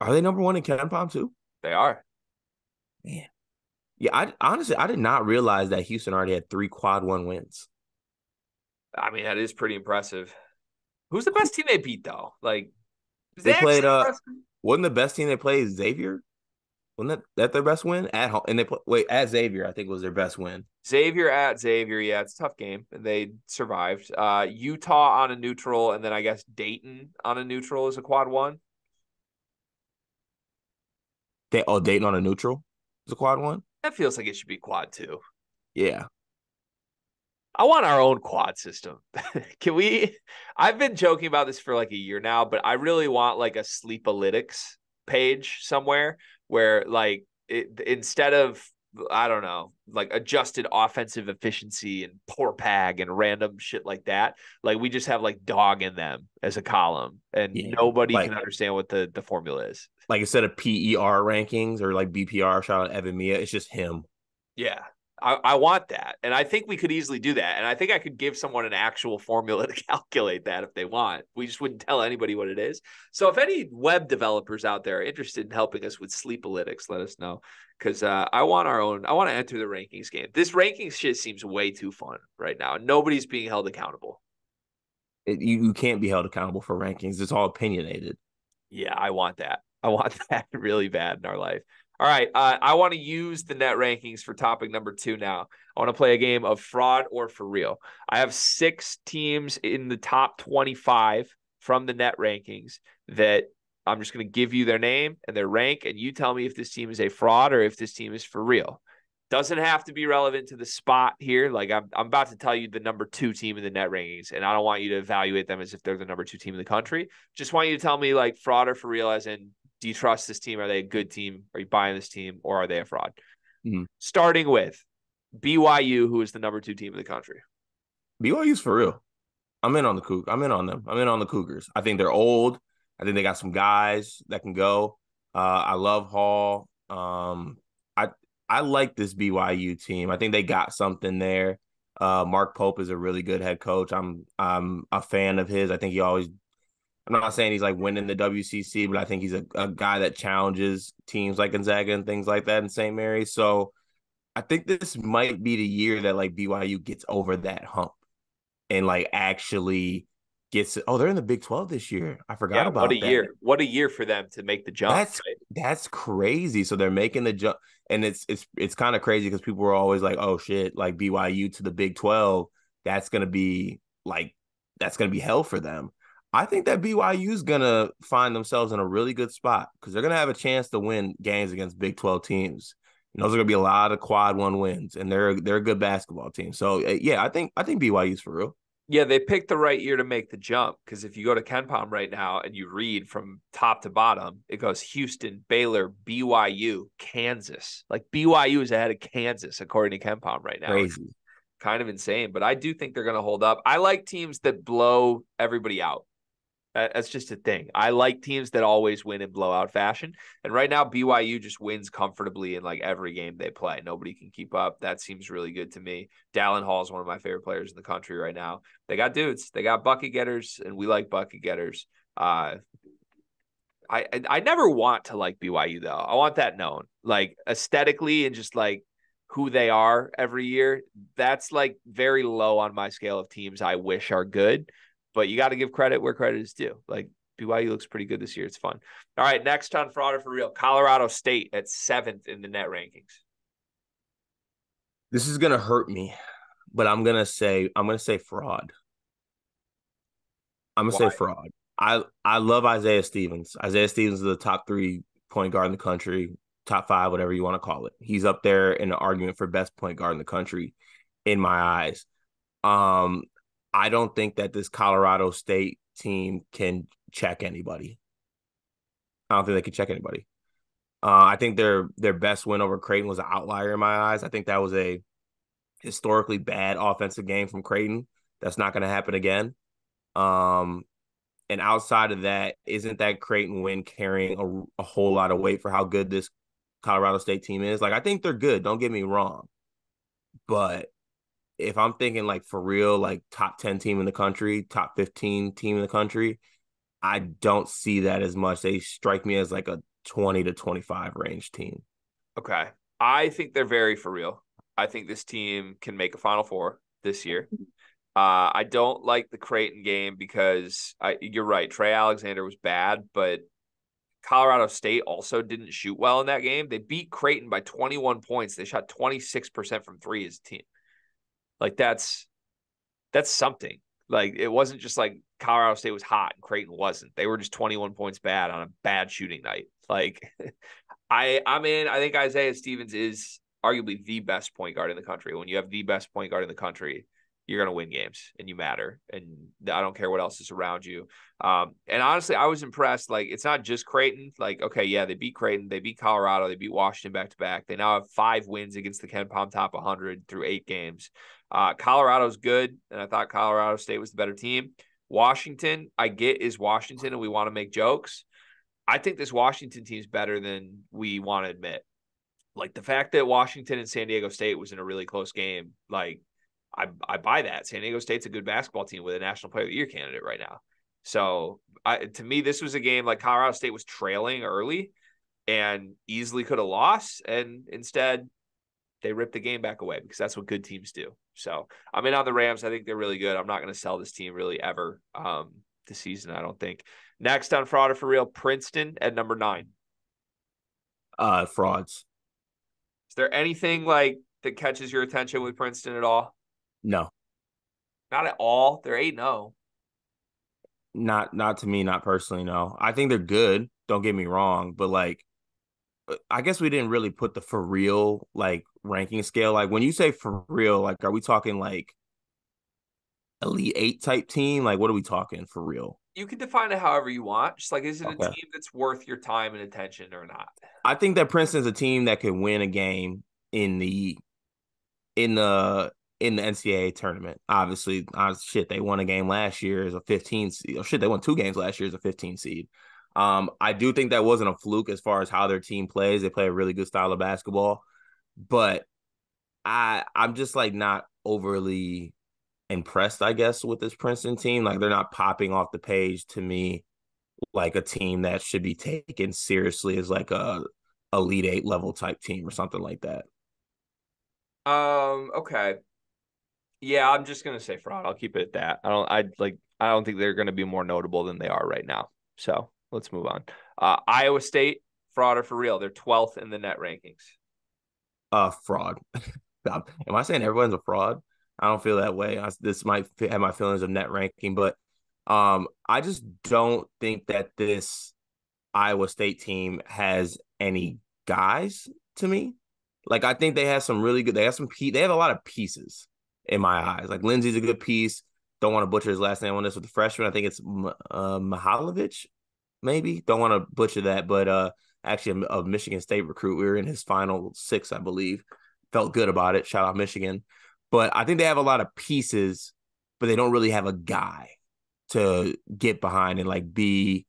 Are they number one in KenPom too? They are. Man. Yeah, I honestly I did not realize that Houston already had three quad one wins. I mean, that is pretty impressive. Who's the best team they beat though? Like they played uh impressive? wasn't the best team they played Xavier? Wasn't that, that their best win at home? And they play, wait at Xavier, I think was their best win. Xavier at Xavier, yeah, it's a tough game, they survived. Uh, Utah on a neutral, and then I guess Dayton on a neutral is a quad one. They oh Dayton on a neutral is a quad one. That feels like it should be quad two. Yeah, I want our own quad system. Can we? I've been joking about this for like a year now, but I really want like a sleepalytics page somewhere where like it, instead of I don't know, like adjusted offensive efficiency and PORPAG and random shit like that. Like we just have like dog in them as a column, and yeah, nobody like, can understand what the the formula is. Like instead of PER rankings or like BPR, shout out Evan Miya, it's just him. Yeah, I, I want that. And I think we could easily do that. And I think I could give someone an actual formula to calculate that if they want. We just wouldn't tell anybody what it is. So if any web developers out there are interested in helping us with sleepalytics, let us know. Because uh, I want our own, I want to enter the rankings game. This rankings shit seems way too fun right now. Nobody's being held accountable. It, you, you can't be held accountable for rankings. It's all opinionated. Yeah, I want that. I want that really bad in our life. All right. Uh, I want to use the net rankings for topic number two now. I want to play a game of fraud or for real. I have six teams in the top 25 from the net rankings that I'm just going to give you their name and their rank, and you tell me if this team is a fraud or if this team is for real. Doesn't have to be relevant to the spot here. Like I'm, I'm about to tell you the number two team in the net rankings, and I don't want you to evaluate them as if they're the number two team in the country. Just want you to tell me like fraud or for real, as in do you trust this team? Are they a good team? Are you buying this team or are they a fraud? Mm-hmm. Starting with BYU, who is the number two team in the country. BYU's for real. I'm in on the Coug. I'm in on them. I'm in on the Cougars. I think they're old. I think they got some guys that can go. Uh, I love Hall. Um, I I like this BYU team. I think they got something there. Uh, Mark Pope is a really good head coach. I'm I'm a fan of his. I think he always I'm not saying he's like winning the WCC, but I think he's a, a guy that challenges teams like Gonzaga and things like that in St. Mary's. So I think this might be the year that like BYU gets over that hump and like actually gets oh they're in the Big 12 this year. I forgot yeah, about what a that. year. What a year for them to make the jump. That's right? that's crazy. So they're making the jump and it's it's it's kind of crazy because people were always like, "Oh shit, like BYU to the Big 12, that's going to be like that's going to be hell for them." I think that BYU is gonna find themselves in a really good spot because they're gonna have a chance to win games against Big Twelve teams. And those are gonna be a lot of quad one wins, and they're they're a good basketball team. So uh, yeah, I think I think BYU's for real. Yeah, they picked the right year to make the jump because if you go to KenPom right now and you read from top to bottom, it goes Houston, Baylor, BYU, Kansas. Like BYU is ahead of Kansas according to KenPom right now. Crazy. Kind of insane, but I do think they're going to hold up. I like teams that blow everybody out. That's just a thing. I like teams that always win in blowout fashion. And right now, BYU just wins comfortably in like every game they play. Nobody can keep up. That seems really good to me. Dallin Hall is one of my favorite players in the country right now. They got dudes. They got bucket getters, and we like bucket getters. Uh, I I never want to like BYU though. I want that known, like aesthetically and just like who they are every year. That's like very low on my scale of teams I wish are good but you got to give credit where credit is due. Like BYU looks pretty good this year. It's fun. All right, next on fraud or for real, Colorado State at seventh in the net rankings. This is gonna hurt me, but I'm gonna say I'm gonna say fraud. I'm gonna Why? say fraud. I I love Isaiah Stevens. Isaiah Stevens is the top three point guard in the country, top five, whatever you want to call it. He's up there in the argument for best point guard in the country, in my eyes. Um, I don't think that this Colorado State team can check anybody. I don't think they can check anybody. Uh, I think their their best win over Creighton was an outlier in my eyes. I think that was a historically bad offensive game from Creighton. That's not going to happen again. Um, and outside of that, isn't that Creighton win carrying a, a whole lot of weight for how good this Colorado State team is? Like, I think they're good. Don't get me wrong, but if I'm thinking like for real, like top 10 team in the country, top 15 team in the country, I don't see that as much. They strike me as like a 20 to 25 range team. Okay. I think they're very for real. I think this team can make a Final Four this year. Uh, I don't like the Creighton game because I, you're right. Trey Alexander was bad, but Colorado State also didn't shoot well in that game. They beat Creighton by 21 points. They shot 26% from three as a team. Like that's that's something. Like it wasn't just like Colorado State was hot and Creighton wasn't. They were just 21 points bad on a bad shooting night. Like I I'm in. I think Isaiah Stevens is arguably the best point guard in the country. When you have the best point guard in the country, you're going to win games and you matter. And I don't care what else is around you. Um, and honestly, I was impressed. Like, it's not just Creighton. Like, okay, yeah, they beat Creighton, they beat Colorado, they beat Washington back to back. They now have five wins against the KenPom Top 100 through eight games. Uh, Colorado's good, and I thought Colorado State was the better team. Washington, I get is Washington, and we want to make jokes. I think this Washington team's better than we want to admit. Like the fact that Washington and San Diego State was in a really close game, like I I buy that. San Diego State's a good basketball team with a National Player of the Year candidate right now. So I, to me, this was a game like Colorado State was trailing early and easily could have lost, and instead they ripped the game back away because that's what good teams do. So I'm in on the Rams. I think they're really good. I'm not going to sell this team really ever um, this season. I don't think. Next on fraud or for real, Princeton at number nine. Uh, frauds. Is there anything like that catches your attention with Princeton at all? No, not at all. They're eight zero. Oh. Not not to me, not personally. No, I think they're good. Don't get me wrong, but like, uh, I guess we didn't really put the for real like ranking scale. Like when you say for real, like are we talking like elite eight type team? Like what are we talking for real? You can define it however you want. Just like is it okay. a team that's worth your time and attention or not? I think that Princeton's a team that could win a game in the in the in the NCAA tournament. Obviously, uh, shit, they won a game last year as a 15 seed. Oh, shit, they won two games last year as a 15 seed. Um, I do think that wasn't a fluke as far as how their team plays. They play a really good style of basketball, but I I'm just like not overly impressed, I guess, with this Princeton team. Like they're not popping off the page to me like a team that should be taken seriously as like a elite eight level type team or something like that. Um, okay. Yeah, I'm just gonna say fraud. I'll keep it at that. I don't. I like. I don't think they're gonna be more notable than they are right now. So let's move on. Uh, Iowa State fraud or for real? They're 12th in the net rankings. Uh, fraud. Am I saying everyone's a fraud? I don't feel that way. I, this might have my feelings of net ranking, but um, I just don't think that this Iowa State team has any guys to me. Like I think they have some really good. They have some. They have a lot of pieces in my eyes. Like Lipsey's a good piece. Don't want to butcher his last name on this with the freshman. I think it's uh, Mahalovic, maybe. Don't want to butcher that, but uh, actually a, a Michigan State recruit. We were in his final six, I believe. Felt good about it. Shout out Michigan. But I think they have a lot of pieces, but they don't really have a guy to get behind and like be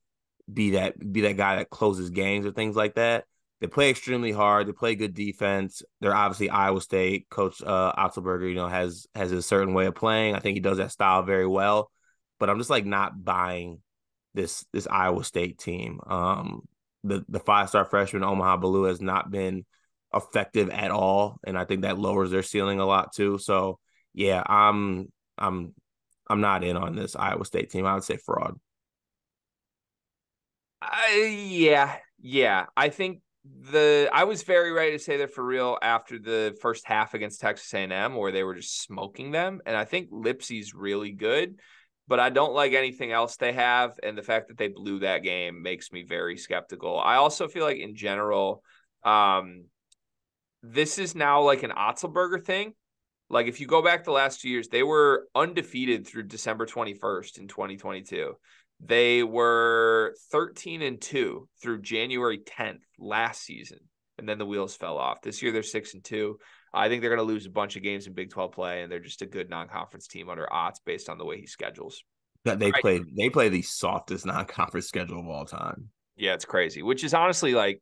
be that be that guy that closes games or things like that. They play extremely hard. They play good defense. They're obviously Iowa State. Coach uh, Otzelberger, you know, has has a certain way of playing. I think he does that style very well. But I'm just like not buying this this Iowa State team. Um, the the five star freshman Omaha Biliew has not been effective at all, and I think that lowers their ceiling a lot too. So yeah, I'm I'm I'm not in on this Iowa State team. I would say fraud. Uh, yeah, yeah. I think the I was very ready to say that for real after the first half against Texas A&M where they were just smoking them and I think Lipsey's really good but I don't like anything else they have and the fact that they blew that game makes me very skeptical. I also feel like in general um this is now like an Otzelberger thing. Like if you go back the last two years, they were undefeated through December 21st in 2022. They were 13 and 2 through January 10th last season, and then the wheels fell off. This year they're 6 and 2. I think they're going to lose a bunch of games in Big 12 play, and they're just a good non conference team under Otts based on the way he schedules. That they right. play they play the softest non-conference schedule of all time. Yeah, it's crazy. Which is honestly like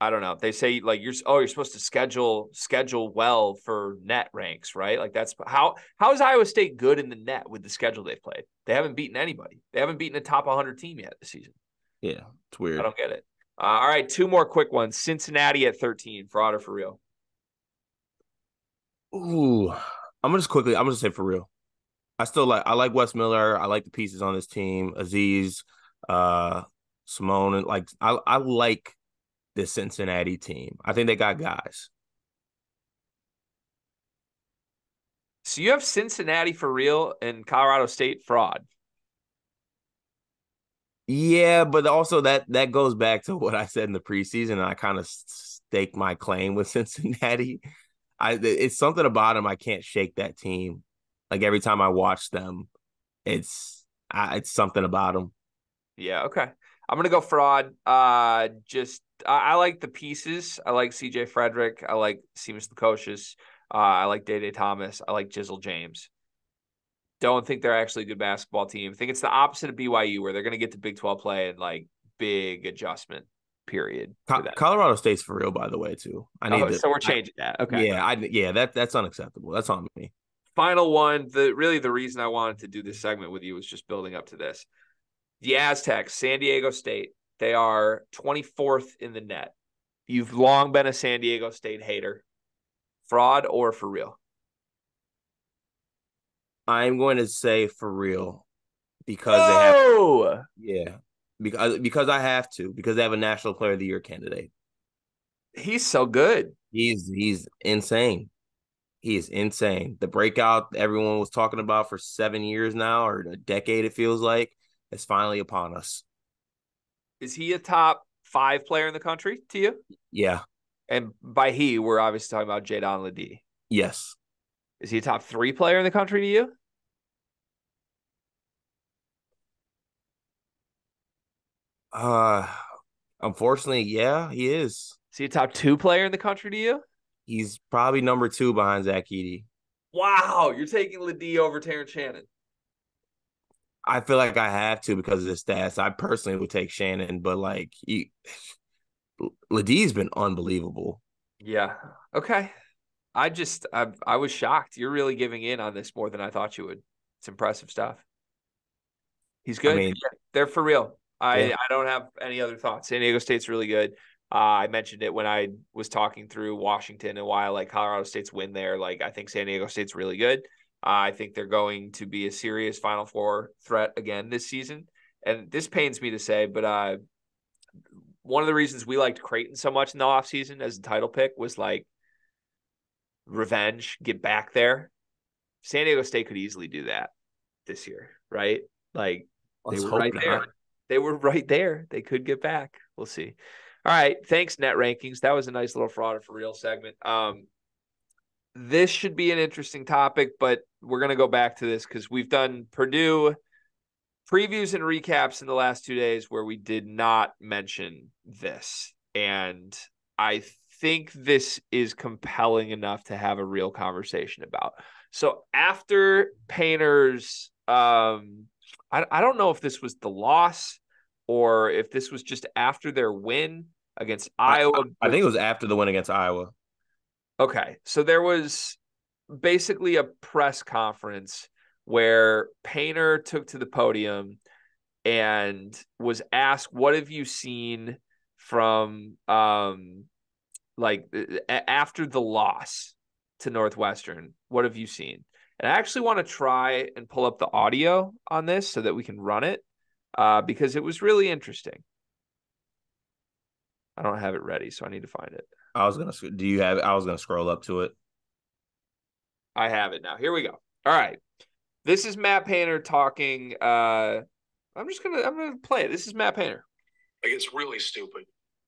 I don't know. They say like you're oh you're supposed to schedule schedule well for net ranks, right? Like that's how how is Iowa State good in the net with the schedule they've played? They haven't beaten anybody. They haven't beaten a top 100 team yet this season. Yeah, it's weird. I don't get it. Uh, all right, two more quick ones. Cincinnati at 13, fraud or for real? Ooh, I'm gonna just quickly. I'm gonna say for real. I still like. I like Wes Miller. I like the pieces on this team. Aziz, uh, Simone, and like I. I like the Cincinnati team. I think they got guys. So you have Cincinnati for real and Colorado State fraud. Yeah, but also that that goes back to what I said in the preseason. I kind of stake my claim with Cincinnati. I it's something about them I can't shake that team. Like every time I watch them, it's I, it's something about them. Yeah. Okay. I'm gonna go fraud. Uh, just I, I like the pieces. I like C.J. Frederick. I like Simas Lukosius. Uh, I like Day Day Thomas. I like Jizzle James. Don't think they're actually a good basketball team. I think it's the opposite of BYU, where they're going to get to Big 12 play and like big adjustment period. Co- Colorado State's for real, by the way, too. I need oh, to, so we're changing I, that. Okay. Yeah, I yeah that that's unacceptable. That's on me. Final one. The really the reason I wanted to do this segment with you was just building up to this. The Aztecs, San Diego State, they are 24th in the net. You've long been a San Diego State hater. Fraud or for real? I'm going to say for real because oh! they have yeah because because I have to because they have a National Player of the Year candidate. He's so good. He's he's insane. He is insane. The breakout everyone was talking about for seven years now, or a decade, it feels like, is finally upon us. Is he a top five player in the country to you? Yeah. And by he, we're obviously talking about Jaedon LeDee. Yes. Is he a top three player in the country to you? Uh unfortunately, yeah, he is. Is he a top two player in the country to you? He's probably number two behind Zach Edey. Wow, you're taking LeDee over Terrence Shannon. I feel like I have to because of the stats. I personally would take Shannon, but like he, LeDee's been unbelievable. Yeah. Okay. I just I I was shocked. You're really giving in on this more than I thought you would. It's impressive stuff. He's good. I mean, they're for real. I yeah. I don't have any other thoughts. San Diego State's really good. Uh, I mentioned it when I was talking through Washington and why I like Colorado State's win there. Like I think San Diego State's really good. Uh, I think they're going to be a serious Final Four threat again this season. And this pains me to say, but uh, one of the reasons we liked Creighton so much in the offseason as a title pick was like revenge, get back there. San Diego State could easily do that this year, right? Like Let's they were right not. there. They were right there. They could get back. We'll see. All right. Thanks, net rankings. That was a nice little fraud for real segment. Um, this should be an interesting topic, but we're going to go back to this because we've done Purdue previews and recaps in the last two days where we did not mention this. And I think this is compelling enough to have a real conversation about. So after Painter's, um, I, I don't know if this was the loss or if this was just after their win against Iowa. I, I think it was after the win against Iowa. Okay. So there was basically a press conference where Painter took to the podium and was asked, What have you seen from um like after the loss to Northwestern? What have you seen? And I actually want to try and pull up the audio on this so that we can run it uh, because it was really interesting. I don't have it ready, so I need to find it. I was gonna. Do you have? I was gonna scroll up to it. I have it now. Here we go. All right. This is Matt Painter talking. Uh, I'm just gonna I'm gonna play it. This is Matt Painter. Like it's really stupid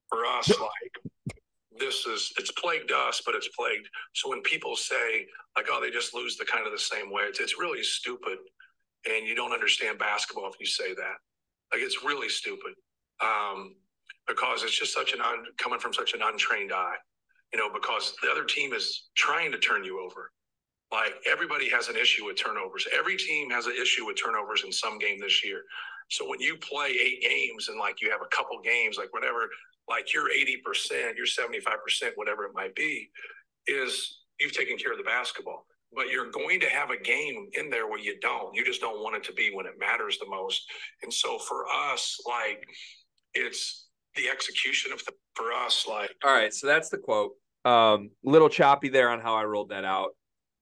for us. like this is it's plagued us, but it's plagued. So when people say like, "Oh, they just lose the kind of the same way," it's it's really stupid, and you don't understand basketball if you say that. Like it's really stupid. Um, because it's just such an un, coming from such an untrained eye, you know, because the other team is trying to turn you over. Like everybody has an issue with turnovers. Every team has an issue with turnovers in some game this year. So when you play eight games and like you have a couple games, like whatever, like you're 80%, you're 75%, whatever it might be, is you've taken care of the basketball. But you're going to have a game in there where you don't. You just don't want it to be when it matters the most. And so for us, like it's the execution of the for us, like All right, so that's the quote. Um, little choppy there on how I rolled that out.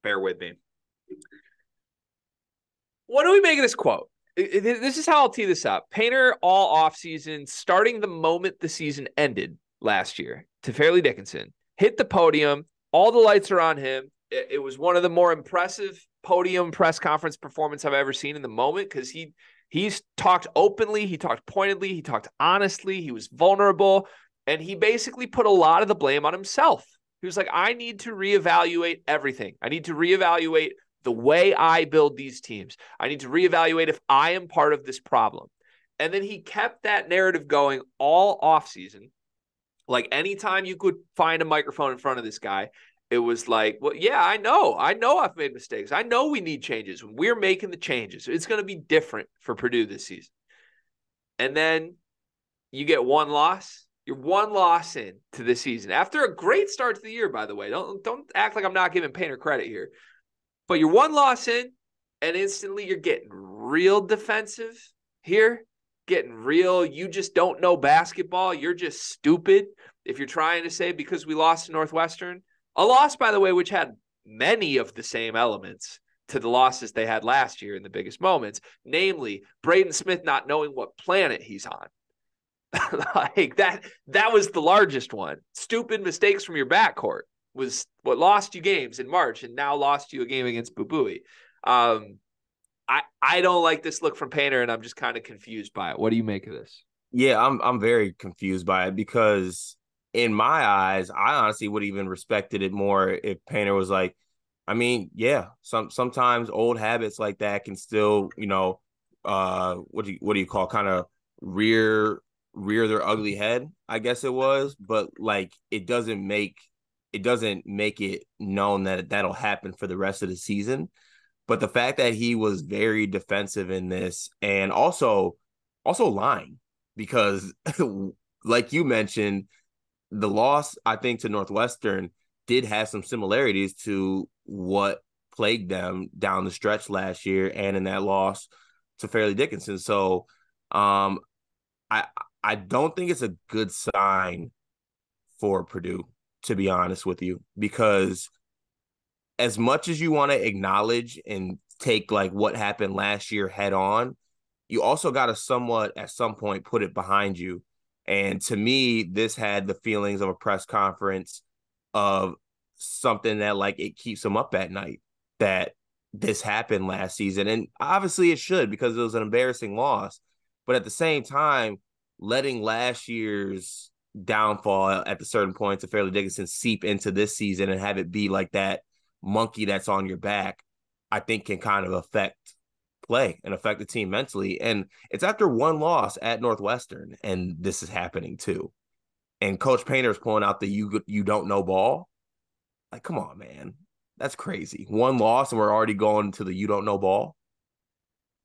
Bear with me. What do we make of this quote? This is how I'll tee this up. Painter all offseason, starting the moment the season ended last year to Fairleigh Dickinson, hit the podium. All the lights are on him. It was one of the more impressive podium press conference performance I've ever seen in the moment because he he's talked openly, he talked pointedly, he talked honestly, he was vulnerable, and he basically put a lot of the blame on himself. He was like, I need to reevaluate everything. I need to reevaluate the way I build these teams. I need to reevaluate if I am part of this problem. And then he kept that narrative going all offseason. Like anytime you could find a microphone in front of this guy, it was like, well, yeah, I know. I know I've made mistakes. I know we need changes. We're making the changes. It's going to be different for Purdue this season. And then you get one loss. You're one loss in to the season after a great start to the year, by the way. Don't don't act like I'm not giving Painter credit here. But you're one loss in, and instantly you're getting real defensive here, getting real. You just don't know basketball. You're just stupid. If you're trying to say because we lost to Northwestern, a loss, by the way, which had many of the same elements to the losses they had last year in the biggest moments, namely Braden Smith not knowing what planet he's on. like that, that was the largest one. Stupid mistakes from your backcourt was what lost you games in March and now lost you a game against Boo Buie. Um, I, I don't like this look from Painter, and I'm just kind of confused by it. What do you make of this? Yeah, I'm I'm very confused by it because in my eyes, I honestly would even respected it more if Painter was like, I mean, yeah, some sometimes old habits like that can still, you know, uh what do you what do you call kind of rear rear their ugly head, I guess it was, but like it doesn't make it doesn't make it known that that'll happen for the rest of the season. But the fact that he was very defensive in this and also also lying because like you mentioned, the loss I think to Northwestern did have some similarities to what plagued them down the stretch last year and in that loss to Fairleigh Dickinson. So um I I don't think it's a good sign for Purdue, to be honest with you, because as much as you want to acknowledge and take like what happened last year head on, you also got to somewhat at some point put it behind you. And to me, this had the feelings of a press conference of something that like it keeps them up at night that this happened last season. And obviously it should because it was an embarrassing loss. But at the same time, letting last year's downfall at the certain points of Fairleigh Dickinson seep into this season and have it be like that monkey that's on your back, I think can kind of affect play and affect the team mentally. And it's after one loss at Northwestern, and this is happening too. And Coach Painter is pulling out the you you don't know ball. Like, come on, man. That's crazy. One loss, and we're already going to the you don't know ball.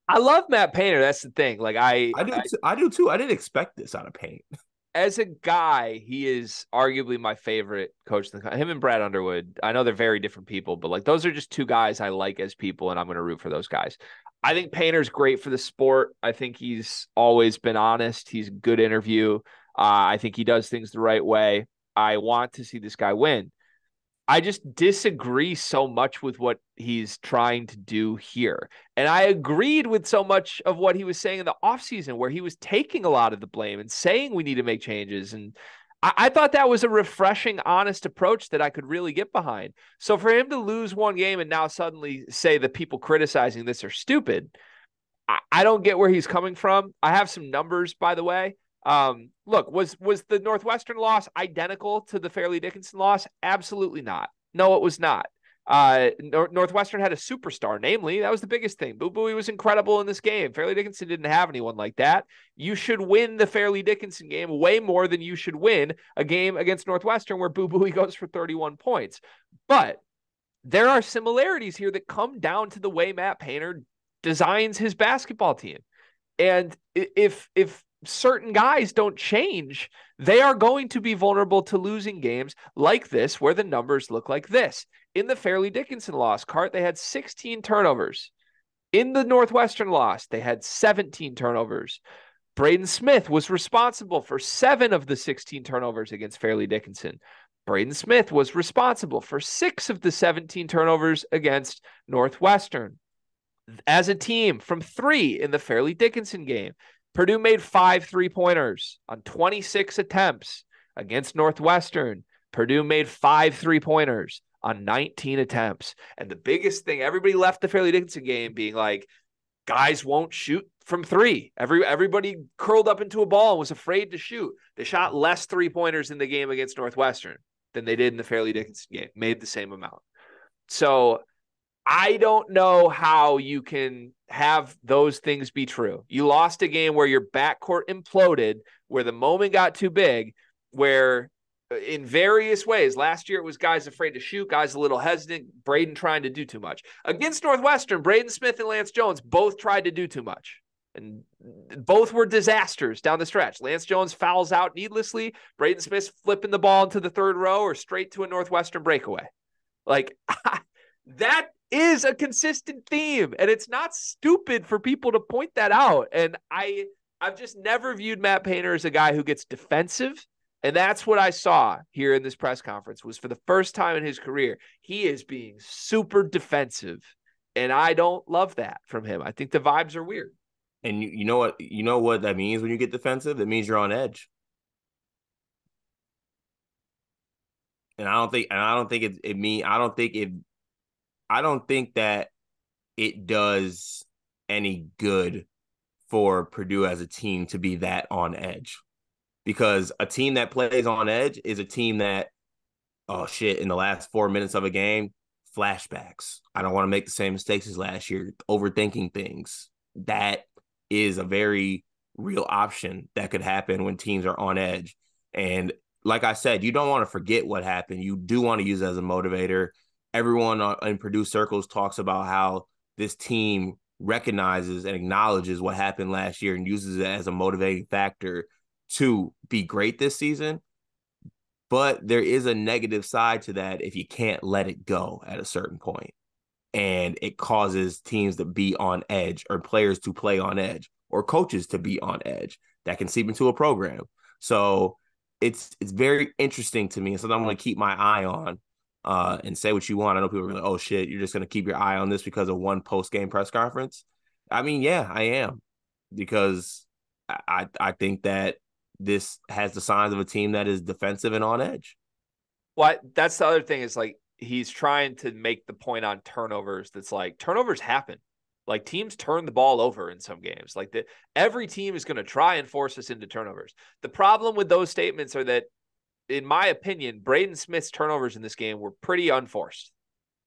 I love Matt Painter. That's the thing. Like I, I do, I, too. I do too. I didn't expect this out of Paint. as a guy, he is arguably my favorite coach. Him and Brad Underwood. I know they're very different people, but like those are just two guys I like as people, and I'm going to root for those guys. I think Painter's great for the sport. I think he's always been honest. He's a good interview. Uh, I think he does things the right way. I want to see this guy win. I just disagree so much with what he's trying to do here. And I agreed with so much of what he was saying in the offseason, where he was taking a lot of the blame and saying we need to make changes. And I, I thought that was a refreshing, honest approach that I could really get behind. So for him to lose one game and now suddenly say that people criticizing this are stupid, I, I don't get where he's coming from. I have some numbers, by the way. Um, look, was was the Northwestern loss identical to the Fairleigh Dickinson loss? Absolutely not. No, it was not. Uh, Nor- Northwestern had a superstar, namely that was the biggest thing. Boo Buie was incredible in this game. Fairleigh Dickinson didn't have anyone like that. You should win the Fairleigh Dickinson game way more than you should win a game against Northwestern where Boo Buie goes for 31 points. But there are similarities here that come down to the way Matt Painter designs his basketball team. And if if certain guys don't change, they are going to be vulnerable to losing games like this, where the numbers look like this. In the Fairleigh Dickinson loss, Cart, they had 16 turnovers. In the Northwestern loss, they had 17 turnovers. Braden Smith was responsible for seven of the 16 turnovers against Fairleigh Dickinson. Braden Smith was responsible for six of the 17 turnovers against Northwestern. As a team, from three in the Fairleigh Dickinson game, Purdue made five three pointers on 26 attempts against Northwestern. Purdue made five three pointers on 19 attempts. And the biggest thing, everybody left the Fairleigh Dickinson game being like, guys won't shoot from three. Every everybody curled up into a ball and was afraid to shoot. They shot less three pointers in the game against Northwestern than they did in the Fairleigh Dickinson game. Made the same amount. So I don't know how you can have those things be true. You lost a game where your backcourt imploded, where the moment got too big, where uh, in various ways. Last year it was guys afraid to shoot, guys a little hesitant, Braden trying to do too much. Against Northwestern, Braden Smith and Lance Jones both tried to do too much. And both were disasters down the stretch. Lance Jones fouls out needlessly. Braden Smith flipping the ball into the third row or straight to a Northwestern breakaway. Like that is a consistent theme and it's not stupid for people to point that out. And i i've just never viewed matt painter as a guy who gets defensive and that's what i saw here in this press conference was for the first time in his career he is being super defensive and i don't love that from him. I think the vibes are weird. And you, you know what you know what that means when you get defensive? It means you're on edge. And i don't think and i don't think it, it mean i don't think it I don't think that it does any good for Purdue as a team to be that on edge. Because a team that plays on edge is a team that, oh shit, in the last four minutes of a game, flashbacks. I don't want to make the same mistakes as last year, overthinking things. That is a very real option that could happen when teams are on edge. And like I said, you don't want to forget what happened. You do want to use as a motivator everyone in Purdue circles talks about how this team recognizes and acknowledges what happened last year and uses it as a motivating factor to be great this season. But there is a negative side to that if you can't let it go at a certain point. And it causes teams to be on edge or players to play on edge or coaches to be on edge. That can seep into a program. So it's it's very interesting to me and something I'm going to keep my eye on uh, and say what you want. I know people are like, "Oh shit, you're just gonna keep your eye on this because of one post game press conference." I mean, yeah, I am because I I think that this has the signs of a team that is defensive and on edge. Well, that's the other thing is like he's trying to make the point on turnovers. That's like turnovers happen. Like teams turn the ball over in some games. Like the every team is going to try and force us into turnovers. The problem with those statements are that in my opinion, Braden Smith's turnovers in this game were pretty unforced.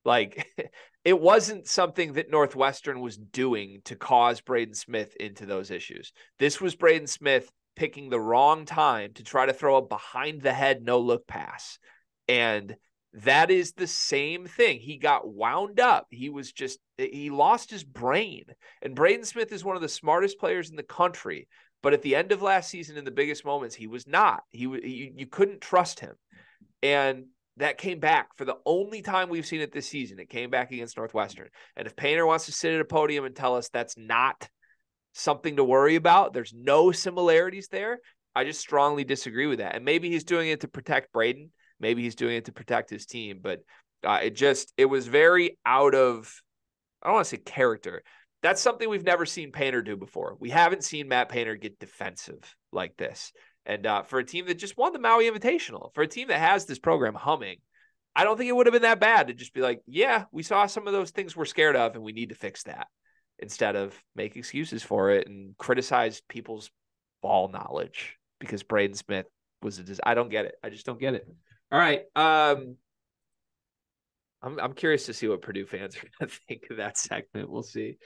Like it wasn't something that Northwestern was doing to cause Braden Smith into those issues. This was Braden Smith picking the wrong time to try to throw a behind the head no look pass. And that is the same thing. He got wound up. He was just, he lost his brain. And Braden Smith is one of the smartest players in the country. But at the end of last season, in the biggest moments, he was not. He, he you couldn't trust him, and that came back for the only time we've seen it this season. It came back against Northwestern. And if Painter wants to sit at a podium and tell us that's not something to worry about, there's no similarities there. I just strongly disagree with that. And maybe he's doing it to protect Braden. Maybe he's doing it to protect his team. But uh, it just it was very out of I don't want to say character. That's something we've never seen Painter do before. We haven't seen Matt Painter get defensive like this. And uh, for a team that just won the Maui Invitational, for a team that has this program humming, I don't think it would have been that bad to just be like, yeah, we saw some of those things we're scared of and we need to fix that instead of make excuses for it and criticize people's ball knowledge because Braden Smith was a dis- I don't get it. I just don't get it. All right. Um I'm I'm curious to see what Purdue fans are to think of that segment. We'll see.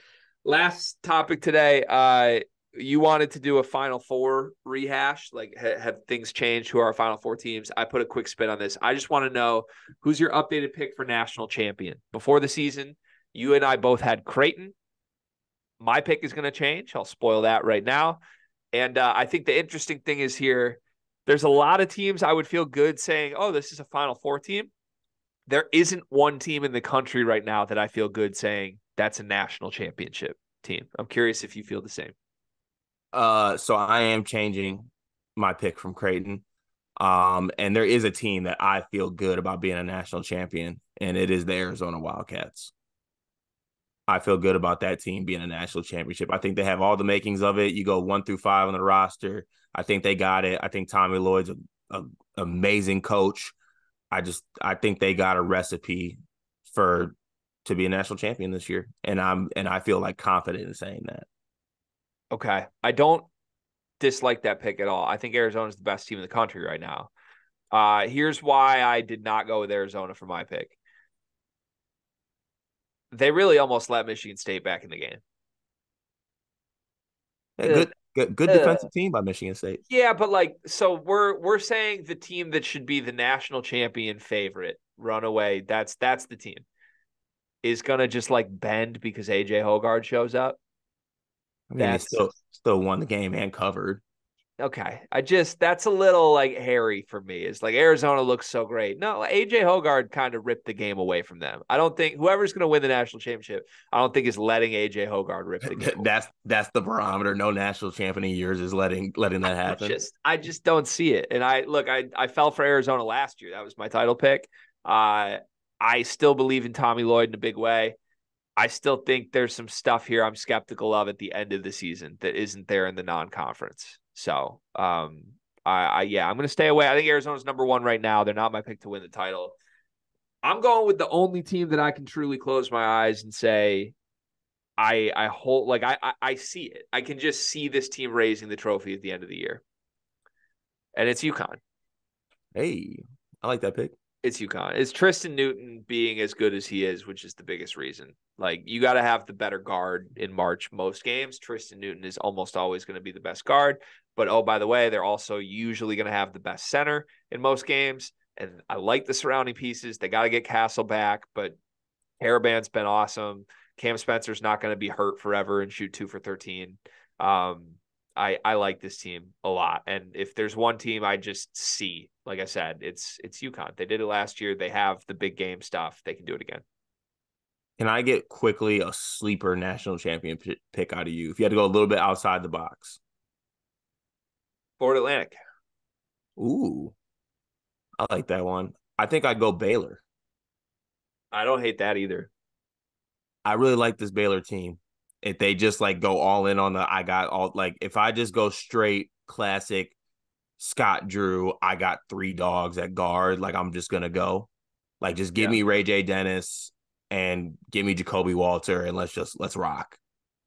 Last topic today. Uh, you wanted to do a Final Four rehash. Like, ha- have things changed? Who are our Final Four teams? I put a quick spin on this. I just want to know who's your updated pick for national champion before the season. You and I both had Creighton. My pick is going to change. I'll spoil that right now. And uh, I think the interesting thing is here. There's a lot of teams I would feel good saying, "Oh, this is a Final Four team." There isn't one team in the country right now that I feel good saying that's a national championship team. I'm curious if you feel the same. Uh, so I am changing my pick from Creighton. Um, and there is a team that I feel good about being a national champion, and it is the Arizona Wildcats. I feel good about that team being a national championship. I think they have all the makings of it. You go one through five on the roster. I think they got it. I think Tommy Lloyd's a, a amazing coach. I just I think they got a recipe for to be a national champion this year, and I'm and I feel like confident in saying that. Okay. I don't dislike that pick at all. I think Arizona is the best team in the country right now. Uh, here's why I did not go with Arizona for my pick. They really almost let Michigan State back in the game. Yeah, good, good, good defensive team by Michigan State. Yeah, but like, so we're we're saying the team that should be the national champion favorite, runaway. That's that's the team is gonna just like bend because AJ Hoggard shows up. I mean, that's... still still won the game and covered. Okay. I just that's a little like hairy for me. It's like Arizona looks so great. No, AJ Hoggard kind of ripped the game away from them. I don't think whoever's gonna win the national championship, I don't think is letting AJ Hoggard rip the game. that's that's the barometer. No national champion in years is letting letting that happen. I just I just don't see it. And I look, I I fell for Arizona last year. That was my title pick. Uh I still believe in Tommy Lloyd in a big way. I still think there's some stuff here I'm skeptical of at the end of the season that isn't there in the non-conference. So, um, I, I yeah, I'm going to stay away. I think Arizona's number one right now. They're not my pick to win the title. I'm going with the only team that I can truly close my eyes and say, I I hold like I, I I see it. I can just see this team raising the trophy at the end of the year, and it's UConn. Hey, I like that pick it's UConn. It's Tristan Newton being as good as he is, which is the biggest reason. Like you got to have the better guard in March most games. Tristan Newton is almost always going to be the best guard. But oh, by the way, they're also usually going to have the best center in most games. And I like the surrounding pieces. They got to get Castle back, but Karaban's been awesome. Cam Spencer's not going to be hurt forever and shoot two for 13. Um, I I like this team a lot. And if there's one team I just see, like I said, it's it's UConn. They did it last year. They have the big game stuff. They can do it again. Can I get quickly a sleeper national champion pick out of you? If you had to go a little bit outside the box. Florida Atlantic. Ooh. I like that one. I think I'd go Baylor. I don't hate that either. I really like this Baylor team if they just like go all in on the I got all like if I just go straight classic Scott Drew, I got three dogs at guard, like I'm just gonna go. Like just give yeah. me Ray J. Dennis and give me Ja'Kobe Walter and let's just let's rock.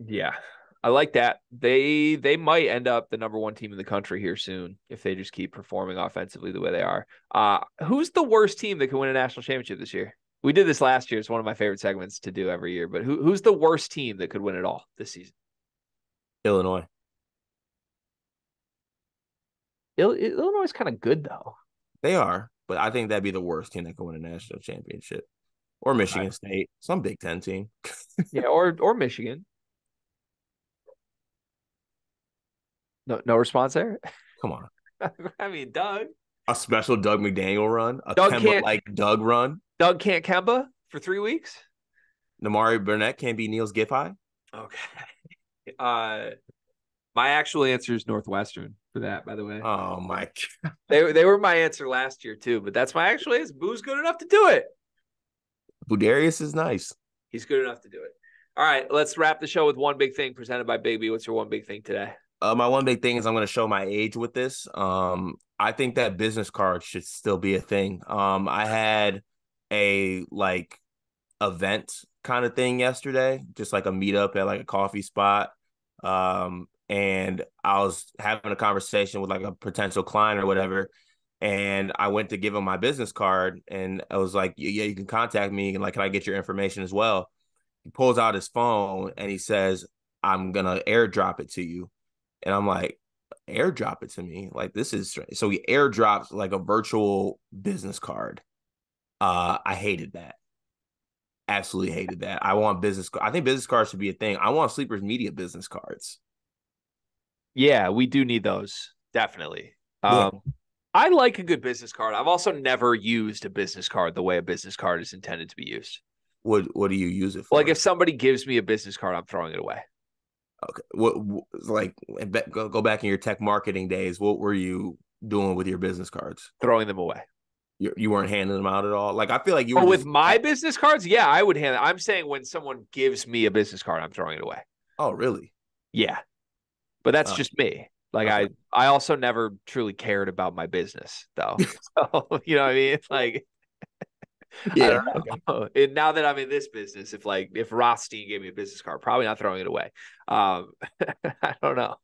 Yeah. I like that. They they might end up the number one team in the country here soon if they just keep performing offensively the way they are. Uh who's the worst team that can win a national championship this year? We did this last year. It's one of my favorite segments to do every year. But who, who's the worst team that could win it all this season? Illinois. Illinois is kind of good though. They are, but I think that'd be the worst team that could win a national championship, or Michigan right. State, some Big Ten team. yeah, or or Michigan. No, no response there. Come on. I mean, Dug. A special Dug McDaniel run, a Dug Kemba like Dug run. Dug can't Kemba for three weeks. Nimari Burnett can't be Neil's Niels Giffey. Okay. Uh, my actual answer is Northwestern for that. By the way. Oh my. God. They they were my answer last year too, but that's my actual answer. Boo's good enough to do it. Budarius is nice. He's good enough to do it. All right, let's wrap the show with one big thing presented by Big B. What's your one big thing today? Uh, my one big thing is I'm going to show my age with this. Um, I think that business cards should still be a thing. Um, I had a like event kind of thing yesterday, just like a meetup at like a coffee spot. Um, and I was having a conversation with like a potential client or whatever. And I went to give him my business card and I was like, Yeah, you can contact me. And like, can I get your information as well? He pulls out his phone and he says, I'm gonna airdrop it to you. And I'm like, airdrop it to me. Like this is so he airdrops like a virtual business card. Uh, I hated that. Absolutely hated that. I want business. I think business cards should be a thing. I want Sleepers Media business cards. Yeah, we do need those definitely. Yeah. Um, I like a good business card. I've also never used a business card the way a business card is intended to be used. What What do you use it for? Like if somebody gives me a business card, I'm throwing it away. okay, what, what like go go back in your tech marketing days? What were you doing with your business cards? Throwing them away. You, you weren't handing them out at all. Like I feel like you were Oh, with just- my business cards, yeah, I would hand. I'm saying when someone gives me a business card, I'm throwing it away. Oh, really? Yeah, but that's Oh. just me. Like Okay. I, I also never truly cared about my business, though. so you know what I mean? Like Yeah. And now that I'm in this business, if like if Rothstein gave me a business card, probably not throwing it away. Um, I don't know.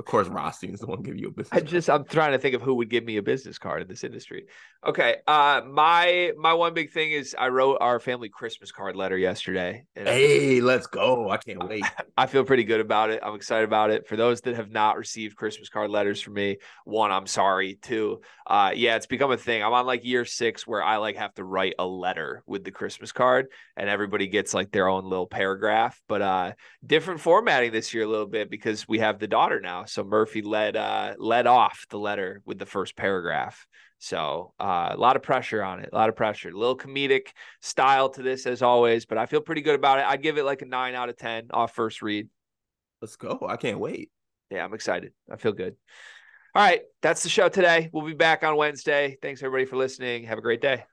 Of course, Rothstein's the one give you a business. I card. just I'm trying to think of who would give me a business card in this industry. Okay, uh, my my one big thing is I wrote our family Christmas card letter yesterday, and I- Hey, let's go! I can't wait. I feel pretty good about it. I'm excited about it. For those that have not received Christmas card letters from me, one, I'm sorry. Two, uh, yeah, it's become a thing. I'm on like year six where I like have to write a letter with the Christmas card, and everybody gets like their own little paragraph. But uh, different formatting this year a little bit because we have the daughter now. So Murphy led uh, led off the letter with the first paragraph. So uh, a lot of pressure on it, a lot of pressure. A little comedic style to this as always, but I feel pretty good about it. I'd give it like a nine out of ten off first read. Let's go! I can't wait. Yeah, I'm excited. I feel good. All right, that's the show today. We'll be back on Wednesday. Thanks everybody for listening. Have a great day.